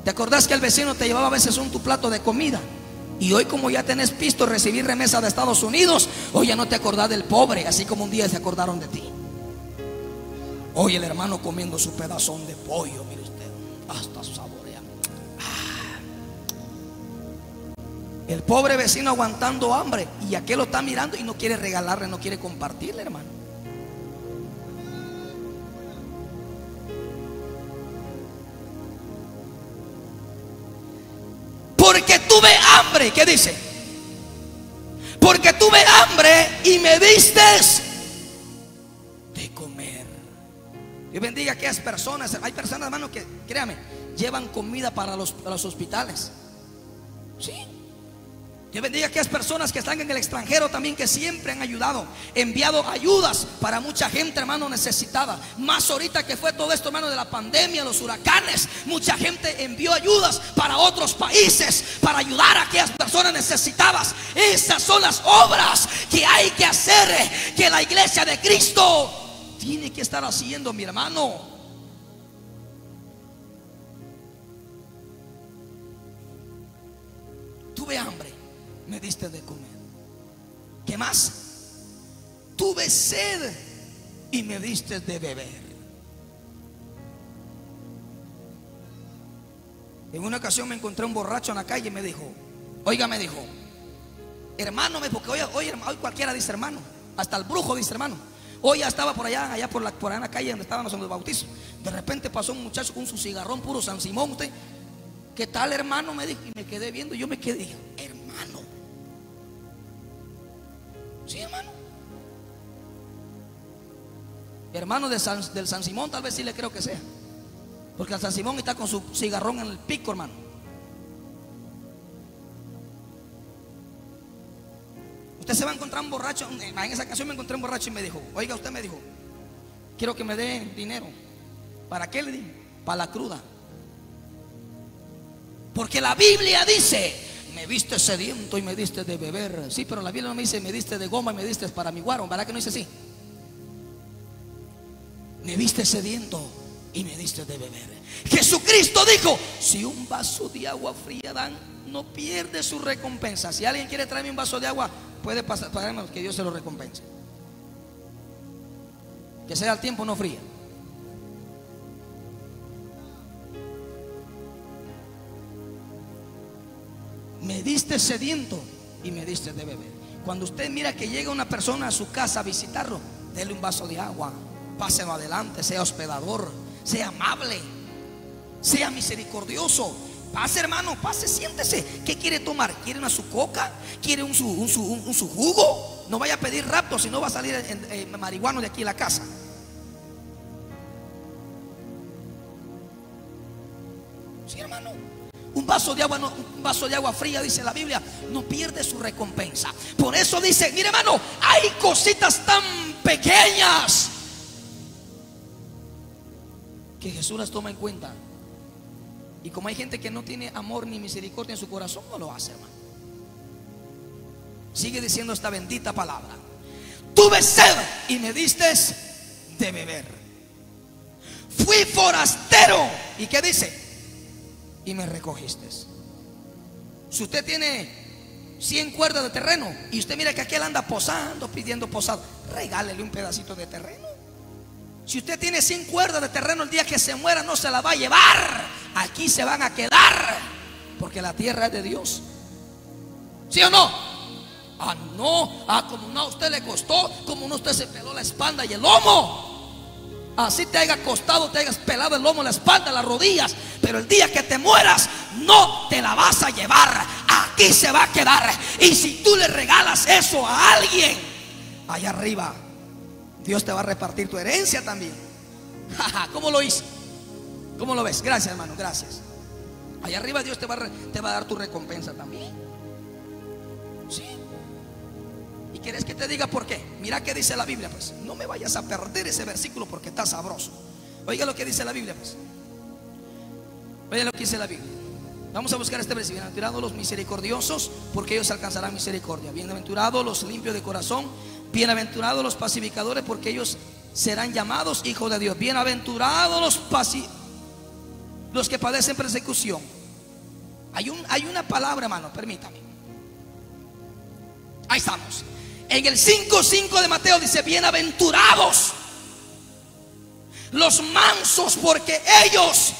¿Te acordás que el vecino te llevaba a veces un tu plato de comida? Y hoy como ya tenés pisto recibir remesa de Estados Unidos, hoy ya no te acordás del pobre, así como un día se acordaron de ti. Hoy el hermano comiendo su pedazón de pollo, mire usted, hasta saborea. Ah. El pobre vecino aguantando hambre y aquel lo está mirando y no quiere regalarle, no quiere compartirle, hermano. Porque tuve hambre, ¿qué dice? Porque tuve hambre y me diste de comer. Dios bendiga a aquellas personas. Hay personas, hermano, que, créame, llevan comida para los, para los hospitales. Sí. Dios bendiga a aquellas personas que están en el extranjero también que siempre han ayudado, enviado ayudas para mucha gente, hermano, necesitada. Más ahorita que fue todo esto, hermano, de la pandemia, los huracanes, mucha gente envió ayudas para otros países, para ayudar a aquellas personas necesitadas. Esas son las obras que hay que hacer, que la iglesia de Cristo tiene que estar haciendo, mi hermano. Tuve hambre me diste de comer. ¿Qué más? Tuve sed y me diste de beber. En una ocasión me encontré un borracho en la calle y me dijo, oiga, me dijo, hermano, porque hoy, hoy, hoy cualquiera dice hermano, hasta el brujo dice hermano. Hoy ya estaba por allá, allá por la, por allá en la calle donde estábamos en el bautizo. De repente pasó un muchacho con su cigarrón puro San Simón. Usted, ¿qué tal hermano? Me dijo y me quedé viendo. Yo me quedé, hermano. Sí, hermano. Hermano de San- del San Simón, tal vez sí le creo que sea. Porque el San Simón está con su cigarrón en el pico, hermano. Usted se va a encontrar un borracho. En esa ocasión me encontré un borracho y me dijo, oiga, usted me dijo, quiero que me dé dinero. ¿Para qué le di? Para la cruda. Porque la Biblia dice, me viste sediento y me diste de beber. Sí, pero la Biblia no me dice, me diste de goma y me diste para mi guaro. ¿Verdad que no dice así? Me viste sediento y me diste de beber. Jesucristo dijo, si un vaso de agua fría dan, no pierde su recompensa. Si alguien quiere traerme un vaso de agua, puede pasar, que Dios se lo recompense. Que sea el tiempo no fría. Diste sediento y me diste de beber. Cuando usted mira que llega una persona a su casa a visitarlo, déle un vaso de agua, páselo adelante, sea hospedador, sea amable, sea misericordioso. Pase, hermano, pase, siéntese. ¿Qué quiere tomar? ¿Quiere una su coca? ¿Quiere un su, un su, un- su jugo? No vaya a pedir rapto, si no va a salir en- en marihuano de aquí a la casa. Sí, hermano. Un vaso de agua, un vaso de agua fría, dice la Biblia, no pierde su recompensa. Por eso dice, mire hermano, hay cositas tan pequeñas que Jesús las toma en cuenta. Y como hay gente que no tiene amor ni misericordia en su corazón, no lo hace, hermano. Sigue diciendo esta bendita palabra. Tuve sed y me diste de beber. Fui forastero. ¿Y qué dice? Y me recogiste. Si usted tiene 100 cuerdas de terreno y usted mira que aquel anda posando, pidiendo posado, regálele un pedacito de terreno. Si usted tiene 100 cuerdas de terreno, el día que se muera no se la va a llevar. Aquí se van a quedar. Porque la tierra es de Dios. ¿Sí o no? Ah, no. Ah, como no a usted le costó, como no usted se peló la espalda y el lomo. Así te haya costado, te hayas pelado el lomo, la espalda, las rodillas. Pero el día que te mueras, no te la vas a llevar. Aquí se va a quedar. Y si tú le regalas eso a alguien, allá arriba, Dios te va a repartir tu herencia también. ¿Cómo lo hice? ¿Cómo lo ves? Gracias, hermano, gracias. Allá arriba Dios te va, a, te va a dar tu recompensa también. Sí. ¿Y quieres que te diga por qué? Mira qué dice la Biblia, pues. No me vayas a perder ese versículo porque está sabroso. Oiga lo que dice la Biblia, pues. Oiga lo que dice la Biblia. Vamos a buscar este versículo. Bienaventurados los misericordiosos, porque ellos alcanzarán misericordia. Bienaventurados los limpios de corazón. Bienaventurados los pacificadores, porque ellos serán llamados hijos de Dios. Bienaventurados los paci- los que padecen persecución. Hay, un, hay una palabra, hermano, permítame. Ahí estamos. En el 5.5 de Mateo dice, bienaventurados los mansos, porque ellos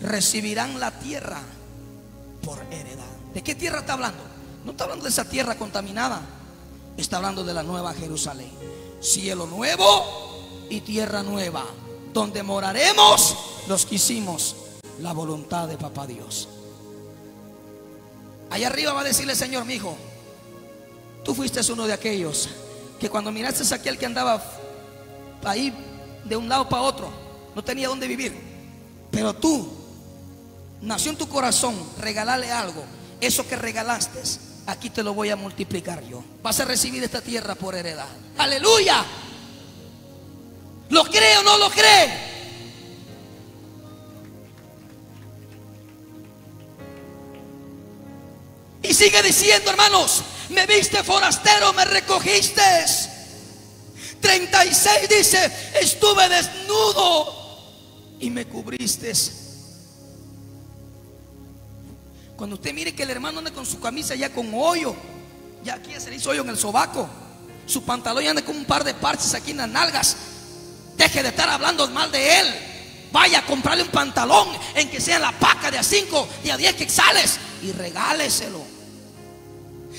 recibirán la tierra por heredad. ¿De qué tierra está hablando? No está hablando de esa tierra contaminada. Está hablando de la nueva Jerusalén. Cielo nuevo y tierra nueva. Donde moraremos los que hicimos la voluntad de Papá Dios. Allá arriba va a decirle, Señor, mi hijo, tú fuiste uno de aquellos que cuando miraste a aquel que andaba ahí de un lado para otro, no tenía dónde vivir. Pero tú, nació en tu corazón regalarle algo. Eso que regalaste, aquí te lo voy a multiplicar yo. Vas a recibir esta tierra por heredad. Aleluya. ¿Lo cree o no lo cree? Y sigue diciendo, hermanos, me viste forastero, me recogiste. 36 dice, estuve desnudo y me cubriste. Cuando usted mire que el hermano anda con su camisa ya con hoyo, ya aquí se le hizo hoyo en el sobaco, su pantalón ya anda con un par de parches aquí en las nalgas, deje de estar hablando mal de él. Vaya a comprarle un pantalón en que sea la paca de a 5 y a 10 quexales y regáleselo.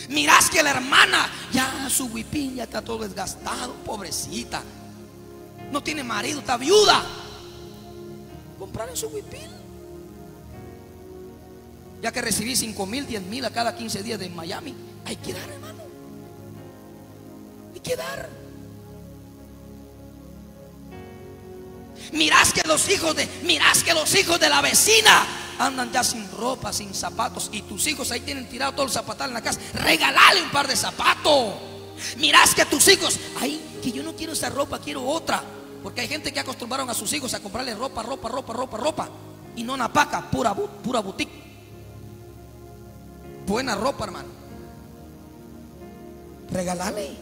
Mirás que la hermana ya su huipín ya está todo desgastado, pobrecita. No tiene marido, está viuda. Comprarle su huipín. Ya que recibí 5 mil, 10 mil a cada 15 días de Miami, hay que dar, hermano. Hay que dar. Mirás que los hijos de, mirás que los hijos de la vecina andan ya sin ropa, sin zapatos y tus hijos ahí tienen tirado todo el zapatal en la casa. Regálale un par de zapatos. Mirás que tus hijos, ay, que yo no quiero esa ropa, quiero otra. Porque hay gente que acostumbraron a sus hijos a comprarle ropa, ropa, ropa, ropa, ropa. Y no napaca, pura, pura boutique. Buena ropa, hermano. Regálale.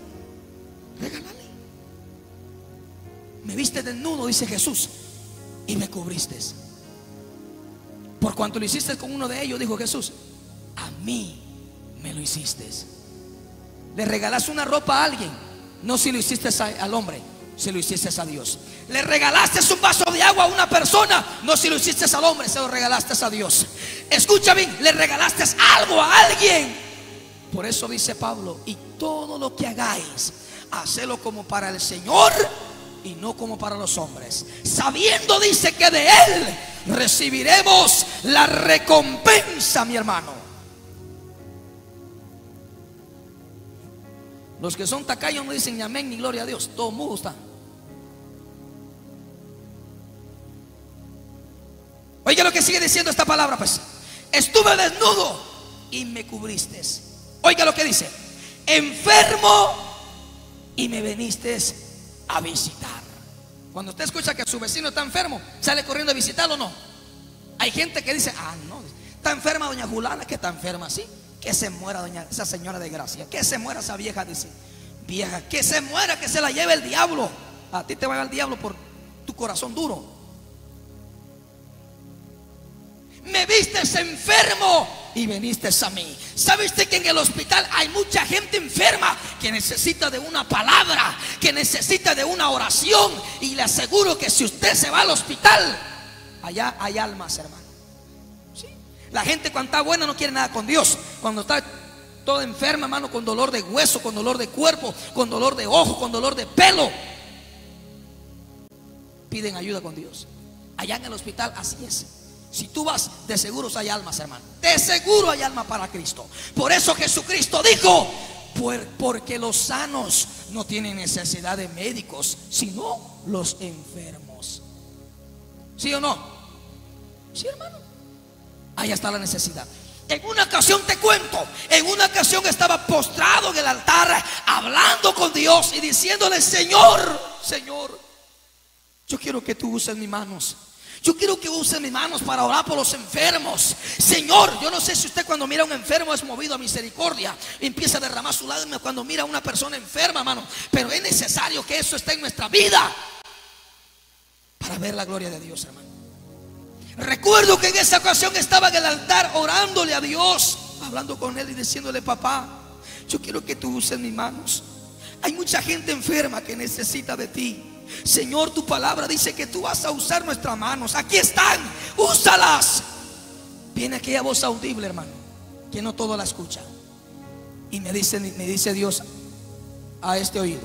Regálale. Me viste desnudo, dice Jesús, y me cubriste. Por cuanto lo hiciste con uno de ellos, dijo Jesús, a mí me lo hiciste. Le regalaste una ropa a alguien, no si lo hiciste al hombre, si lo hiciste a Dios. Le regalaste un vaso de agua a una persona, no si lo hiciste al hombre, se lo regalaste a Dios. Escucha bien, le regalaste algo a alguien. Por eso dice Pablo, y todo lo que hagáis, hacelo como para el Señor y no como para los hombres. Sabiendo, dice que de Él recibiremos la recompensa, mi hermano. Los que son tacaños no dicen ni amén ni gloria a Dios. Todo mundo está. Oiga lo que sigue diciendo esta palabra, pues. Estuve desnudo y me cubriste. Oiga lo que dice. Enfermo y me veniste a visitar. Cuando usted escucha que su vecino está enfermo, sale corriendo a visitarlo no. Hay gente que dice, ah, no, está enferma doña Julana, que está enferma, sí. Que se muera doña, esa señora de gracia, que se muera esa vieja, dice, vieja, que se muera, que se la lleve el diablo. A ti te va a llevar el diablo por tu corazón duro. Me vistes enfermo y viniste a mí. ¿Sabe usted que en el hospital hay mucha gente enferma que necesita de una palabra, que necesita de una oración? Y le aseguro que si usted se va al hospital, allá hay almas, hermano. La gente cuando está buena no quiere nada con Dios. Cuando está toda enferma, hermano, con dolor de hueso, con dolor de cuerpo, con dolor de ojo, con dolor de pelo, piden ayuda con Dios. Allá en el hospital así es. Si tú vas, de seguro hay almas, hermano. De seguro hay alma para Cristo. Por eso Jesucristo dijo, porque los sanos no tienen necesidad de médicos, sino los enfermos. ¿Sí o no? Sí, hermano. Ahí está la necesidad. En una ocasión te cuento, en una ocasión estaba postrado en el altar hablando con Dios y diciéndole, Señor, Señor, yo quiero que tú uses mis manos yo quiero que use mis manos para orar por los enfermos. Señor, yo no sé si usted cuando mira a un enfermo es movido a misericordia. Empieza a derramar su lágrima cuando mira a una persona enferma, hermano. Pero es necesario que eso esté en nuestra vida para ver la gloria de Dios, hermano. Recuerdo que en esa ocasión estaba en el altar orándole a Dios, hablando con él y diciéndole, papá, yo quiero que tú uses mis manos. Hay mucha gente enferma que necesita de ti. Señor, tu palabra dice que tú vas a usar nuestras manos. Aquí están, úsalas. Viene aquella voz audible, hermano, que no todo la escucha. Y me dice, me dice Dios a este oído.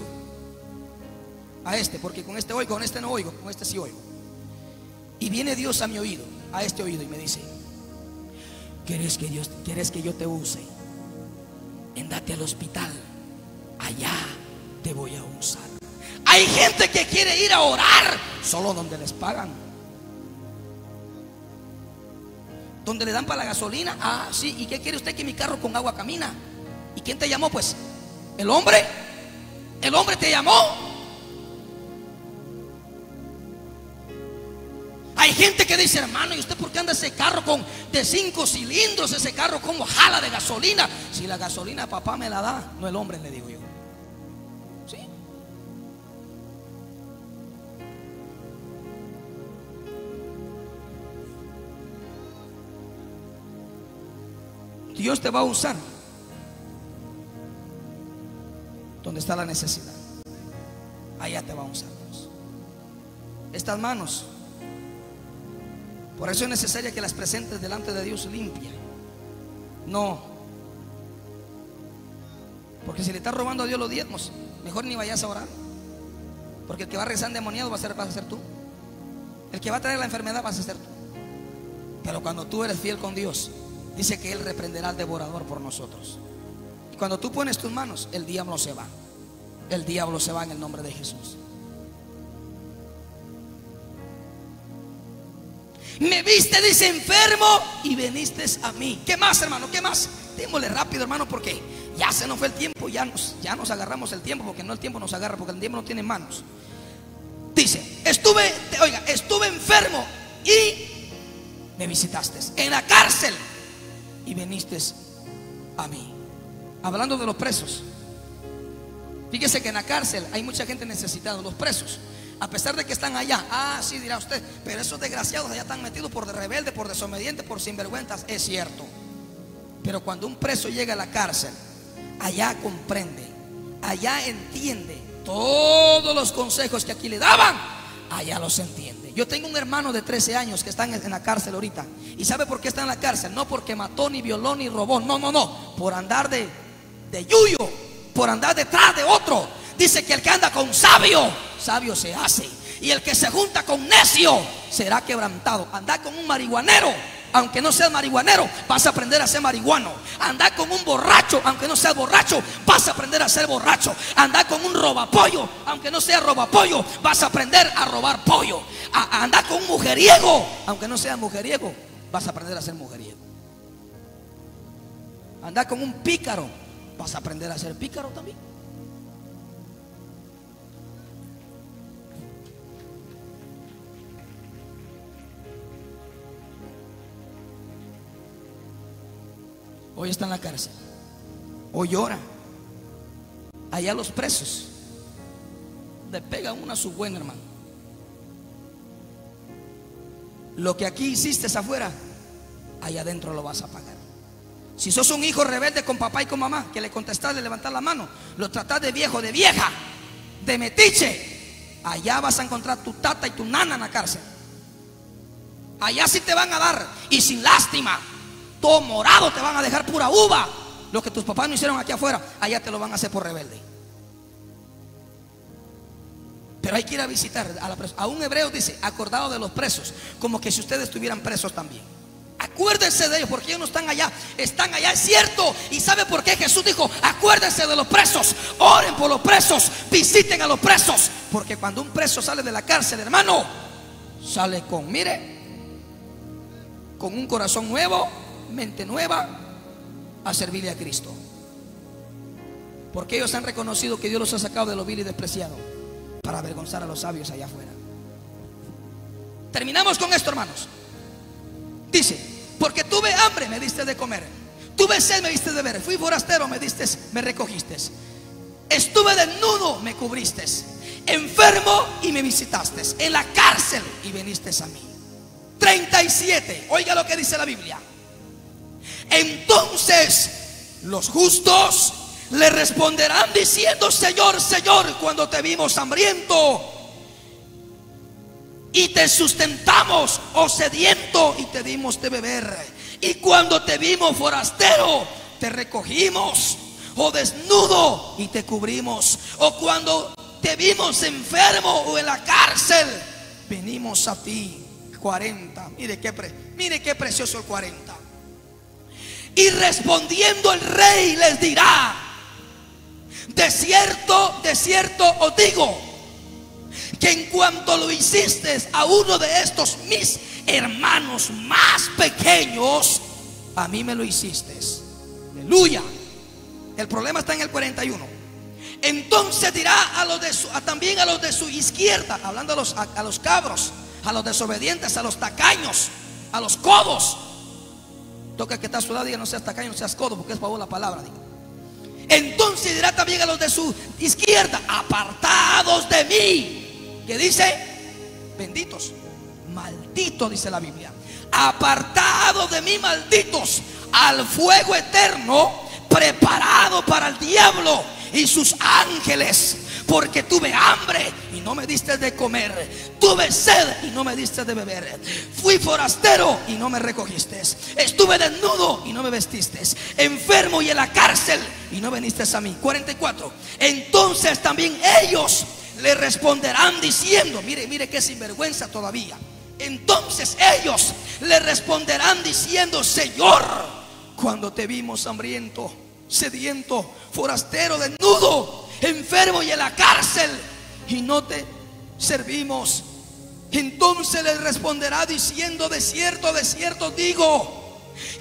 A este, porque con este oigo, con este no oigo, con este sí oigo. Y viene Dios a mi oído, a este oído, y me dice: ¿Quieres que, Dios, ¿quieres que yo te use? Endate al hospital. Allá te voy a usar. Hay gente que quiere ir a orar solo donde les pagan. Donde le dan para la gasolina. Ah, sí. ¿Y qué quiere usted que mi carro con agua camina? ¿Y quién te llamó? Pues el hombre. El hombre te llamó. Hay gente que dice, hermano, ¿y usted por qué anda ese carro con de cinco cilindros? Ese carro como jala de gasolina. Si la gasolina papá me la da, no el hombre, le digo yo. Dios te va a usar donde está la necesidad. Allá te va a usar. Estas manos, por eso es necesario que las presentes delante de Dios limpia. No. Porque si le estás robando a Dios los diezmos, mejor ni vayas a orar. Porque el que va a rezar endemoniado va a ser, vas a ser tú. El que va a traer la enfermedad vas a ser tú. Pero cuando tú eres fiel con Dios, dice que Él reprenderá al devorador por nosotros. Y cuando tú pones tus manos, el diablo se va. El diablo se va en el nombre de Jesús. Me viste, dice, enfermo y veniste a mí. ¿Qué más, hermano? ¿Qué más? Démosle rápido, hermano, porque ya se nos fue el tiempo, ya nos, ya nos agarramos el tiempo, porque no el tiempo nos agarra, porque el tiempo no tiene manos. Dice, estuve, oiga, estuve enfermo y me visitaste. En la cárcel y viniste a mí. Hablando de los presos. Fíjese que en la cárcel hay mucha gente necesitada, los presos. A pesar de que están allá, ah, sí dirá usted, pero esos desgraciados allá están metidos por rebelde, por desobediente, por sinvergüenzas. Es cierto. Pero cuando un preso llega a la cárcel, allá comprende, allá entiende todos los consejos que aquí le daban, allá los entiende. Yo tengo un hermano de 13 años que está en la cárcel ahorita. ¿Y sabe por qué está en la cárcel? No porque mató, ni violó, ni robó. No, no, no. Por andar de, de yuyo, por andar detrás de otro. Dice que el que anda con sabio, sabio se hace. Y el que se junta con necio será quebrantado. Andar con un marihuanero aunque no seas marihuanero, vas a aprender a ser marihuano. Andar con un borracho, aunque no seas borracho, vas a aprender a ser borracho. Andar con un robapollo, aunque no seas robapollo, vas a aprender a robar pollo. andar con un mujeriego, aunque no seas mujeriego, vas a aprender a ser mujeriego. Andar con un pícaro, vas a aprender a ser pícaro también. Hoy está en la cárcel. Hoy llora. Allá los presos le pegan una a su buen hermano. Lo que aquí hiciste afuera, allá adentro lo vas a pagar. Si sos un hijo rebelde con papá y con mamá, que le contestás de levantar la mano, lo tratás de viejo, de vieja, de metiche, allá vas a encontrar tu tata y tu nana en la cárcel. Allá sí te van a dar y sin lástima todo morado, te van a dejar pura uva. Lo que tus papás no hicieron aquí afuera, allá te lo van a hacer por rebelde. Pero hay que ir a visitar a, la a un hebreo dice, acordado de los presos, como que si ustedes estuvieran presos también. Acuérdense de ellos porque ellos no están allá, están allá, es cierto. ¿Y sabe por qué Jesús dijo, acuérdense de los presos, oren por los presos, visiten a los presos? Porque cuando un preso sale de la cárcel, hermano, sale con, mire, con un corazón nuevo, mente nueva a servirle a Cristo. Porque ellos han reconocido que Dios los ha sacado de lo vil y despreciado para avergonzar a los sabios allá afuera. Terminamos con esto, hermanos. Dice, porque tuve hambre, me diste de comer. Tuve sed, me diste de beber. Fui forastero, me diste, me recogiste. Estuve desnudo, me cubriste. Enfermo y me visitaste. En la cárcel y viniste a mí. 37. Oiga lo que dice la Biblia. Entonces los justos le responderán diciendo, Señor, Señor, cuando te vimos hambriento y te sustentamos, o oh sediento, y te dimos de beber. Y cuando te vimos forastero, te recogimos, o desnudo, y te cubrimos. O cuando te vimos enfermo o en la cárcel, venimos a ti. 40. Mire qué, mire qué precioso el 40. Y respondiendo el rey les dirá, de cierto, de cierto os digo, que en cuanto lo hiciste a uno de estos mis hermanos más pequeños, a mí me lo hiciste. Aleluya. El problema está en el 41. Entonces dirá a los de su, también a los de su izquierda, hablando a los, a los cabros, a los desobedientes, a los tacaños, a los codos Toca que está a su lado, diga no seas tacaño, no seas codo, porque es favor la palabra. Entonces dirá también a los de su izquierda, apartados de mí. Que dice, benditos, malditos, dice la Biblia. Apartados de mí, malditos, al fuego eterno, preparado para el diablo y sus ángeles porque tuve hambre y no me diste de comer, tuve sed y no me diste de beber, fui forastero y no me recogiste, estuve desnudo y no me vestiste, enfermo y en la cárcel y no viniste a mí. 44. Entonces también ellos le responderán diciendo, mire, mire qué sinvergüenza todavía. Entonces ellos le responderán diciendo, Señor, cuando te vimos hambriento, sediento, forastero, desnudo enfermo y en la cárcel y no te servimos. Entonces le responderá diciendo, de cierto, de cierto digo,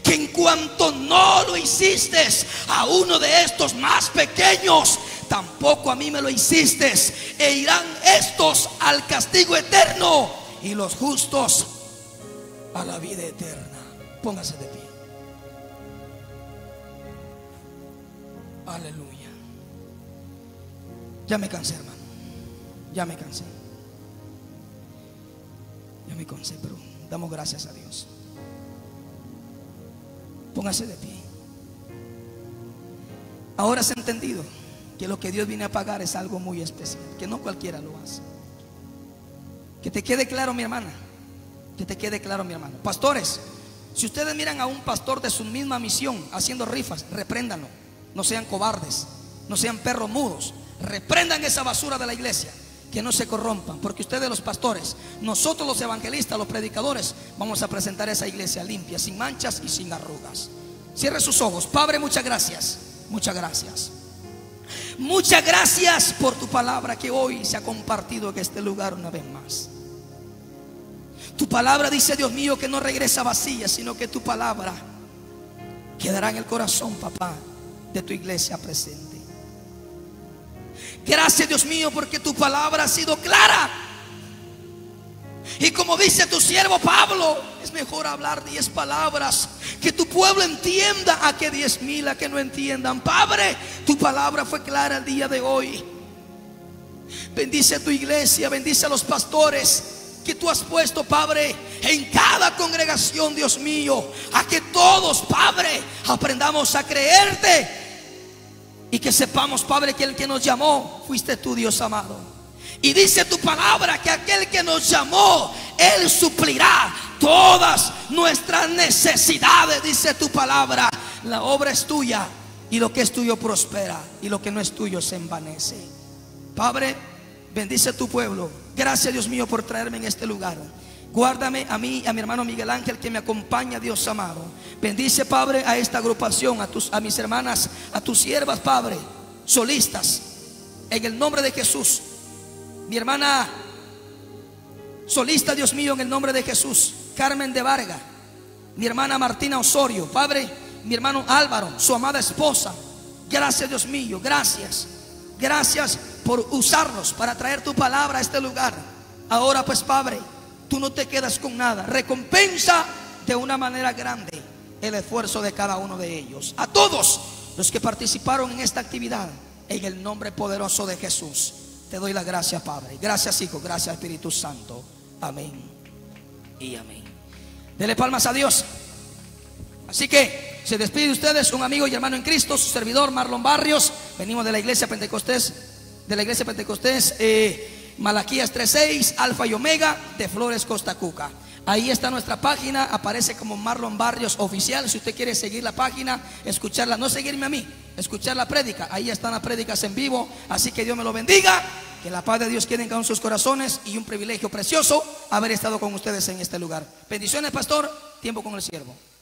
que en cuanto no lo hiciste a uno de estos más pequeños, tampoco a mí me lo hiciste. E irán estos al castigo eterno y los justos a la vida eterna. Póngase de pie. Aleluya. Ya me cansé, hermano. Ya me cansé. Ya me cansé, pero damos gracias a Dios. Póngase de pie. Ahora has entendido que lo que Dios viene a pagar es algo muy especial, que no cualquiera lo hace. Que te quede claro, mi hermana. Que te quede claro, mi hermano. Pastores, si ustedes miran a un pastor de su misma misión haciendo rifas, repréndanlo. No sean cobardes, no sean perros mudos. Reprendan esa basura de la iglesia. Que no se corrompan, porque ustedes los pastores, nosotros los evangelistas, los predicadores, vamos a presentar esa iglesia limpia, sin manchas y sin arrugas. Cierre sus ojos. Padre, muchas gracias. Muchas gracias. Muchas gracias por tu palabra que hoy se ha compartido en este lugar una vez más. Tu palabra dice, Dios mío, que no regresa vacía, sino que tu palabra quedará en el corazón, papá, de tu iglesia presente. Gracias Dios mío porque tu palabra ha sido clara. Y como dice tu siervo Pablo, es mejor hablar diez palabras. Que tu pueblo entienda a que diez mil a que no entiendan. Padre, tu palabra fue clara el día de hoy. Bendice a tu iglesia, bendice a los pastores que tú has puesto, Padre, en cada congregación, Dios mío. A que todos, Padre, aprendamos a creerte y que sepamos, Padre, que el que nos llamó fuiste tú, Dios amado. Y dice tu palabra que aquel que nos llamó, Él suplirá todas nuestras necesidades, dice tu palabra. La obra es tuya y lo que es tuyo prospera y lo que no es tuyo se envanece. Padre, bendice tu pueblo. Gracias Dios mío por traerme en este lugar. Guárdame a mí, a mi hermano Miguel Ángel que me acompaña, Dios amado. Bendice, Padre, a esta agrupación, a, tus, a mis hermanas, a tus siervas, Padre, solistas, en el nombre de Jesús. Mi hermana solista, Dios mío, en el nombre de Jesús. Carmen de Varga, mi hermana Martina Osorio, Padre, mi hermano Álvaro, su amada esposa. Gracias, Dios mío, gracias. Gracias por usarnos para traer tu palabra a este lugar. Ahora, pues, Padre tú no te quedas con nada. Recompensa de una manera grande el esfuerzo de cada uno de ellos. A todos los que participaron en esta actividad, en el nombre poderoso de Jesús, te doy la gracia, Padre. Gracias, Hijo. Gracias, Espíritu Santo. Amén. Y amén. Dele palmas a Dios. Así que se despide de ustedes un amigo y hermano en Cristo, su servidor Marlon Barrios. Venimos de la iglesia Pentecostés, de la iglesia Pentecostés. Eh, Malaquías 3.6, Alfa y Omega de Flores Costa Cuca. Ahí está nuestra página, aparece como Marlon Barrios Oficial. Si usted quiere seguir la página, escucharla, no seguirme a mí, escuchar la prédica. Ahí están las prédicas en vivo. Así que Dios me lo bendiga. Que la paz de Dios quede en sus corazones y un privilegio precioso haber estado con ustedes en este lugar. Bendiciones, pastor. Tiempo con el siervo.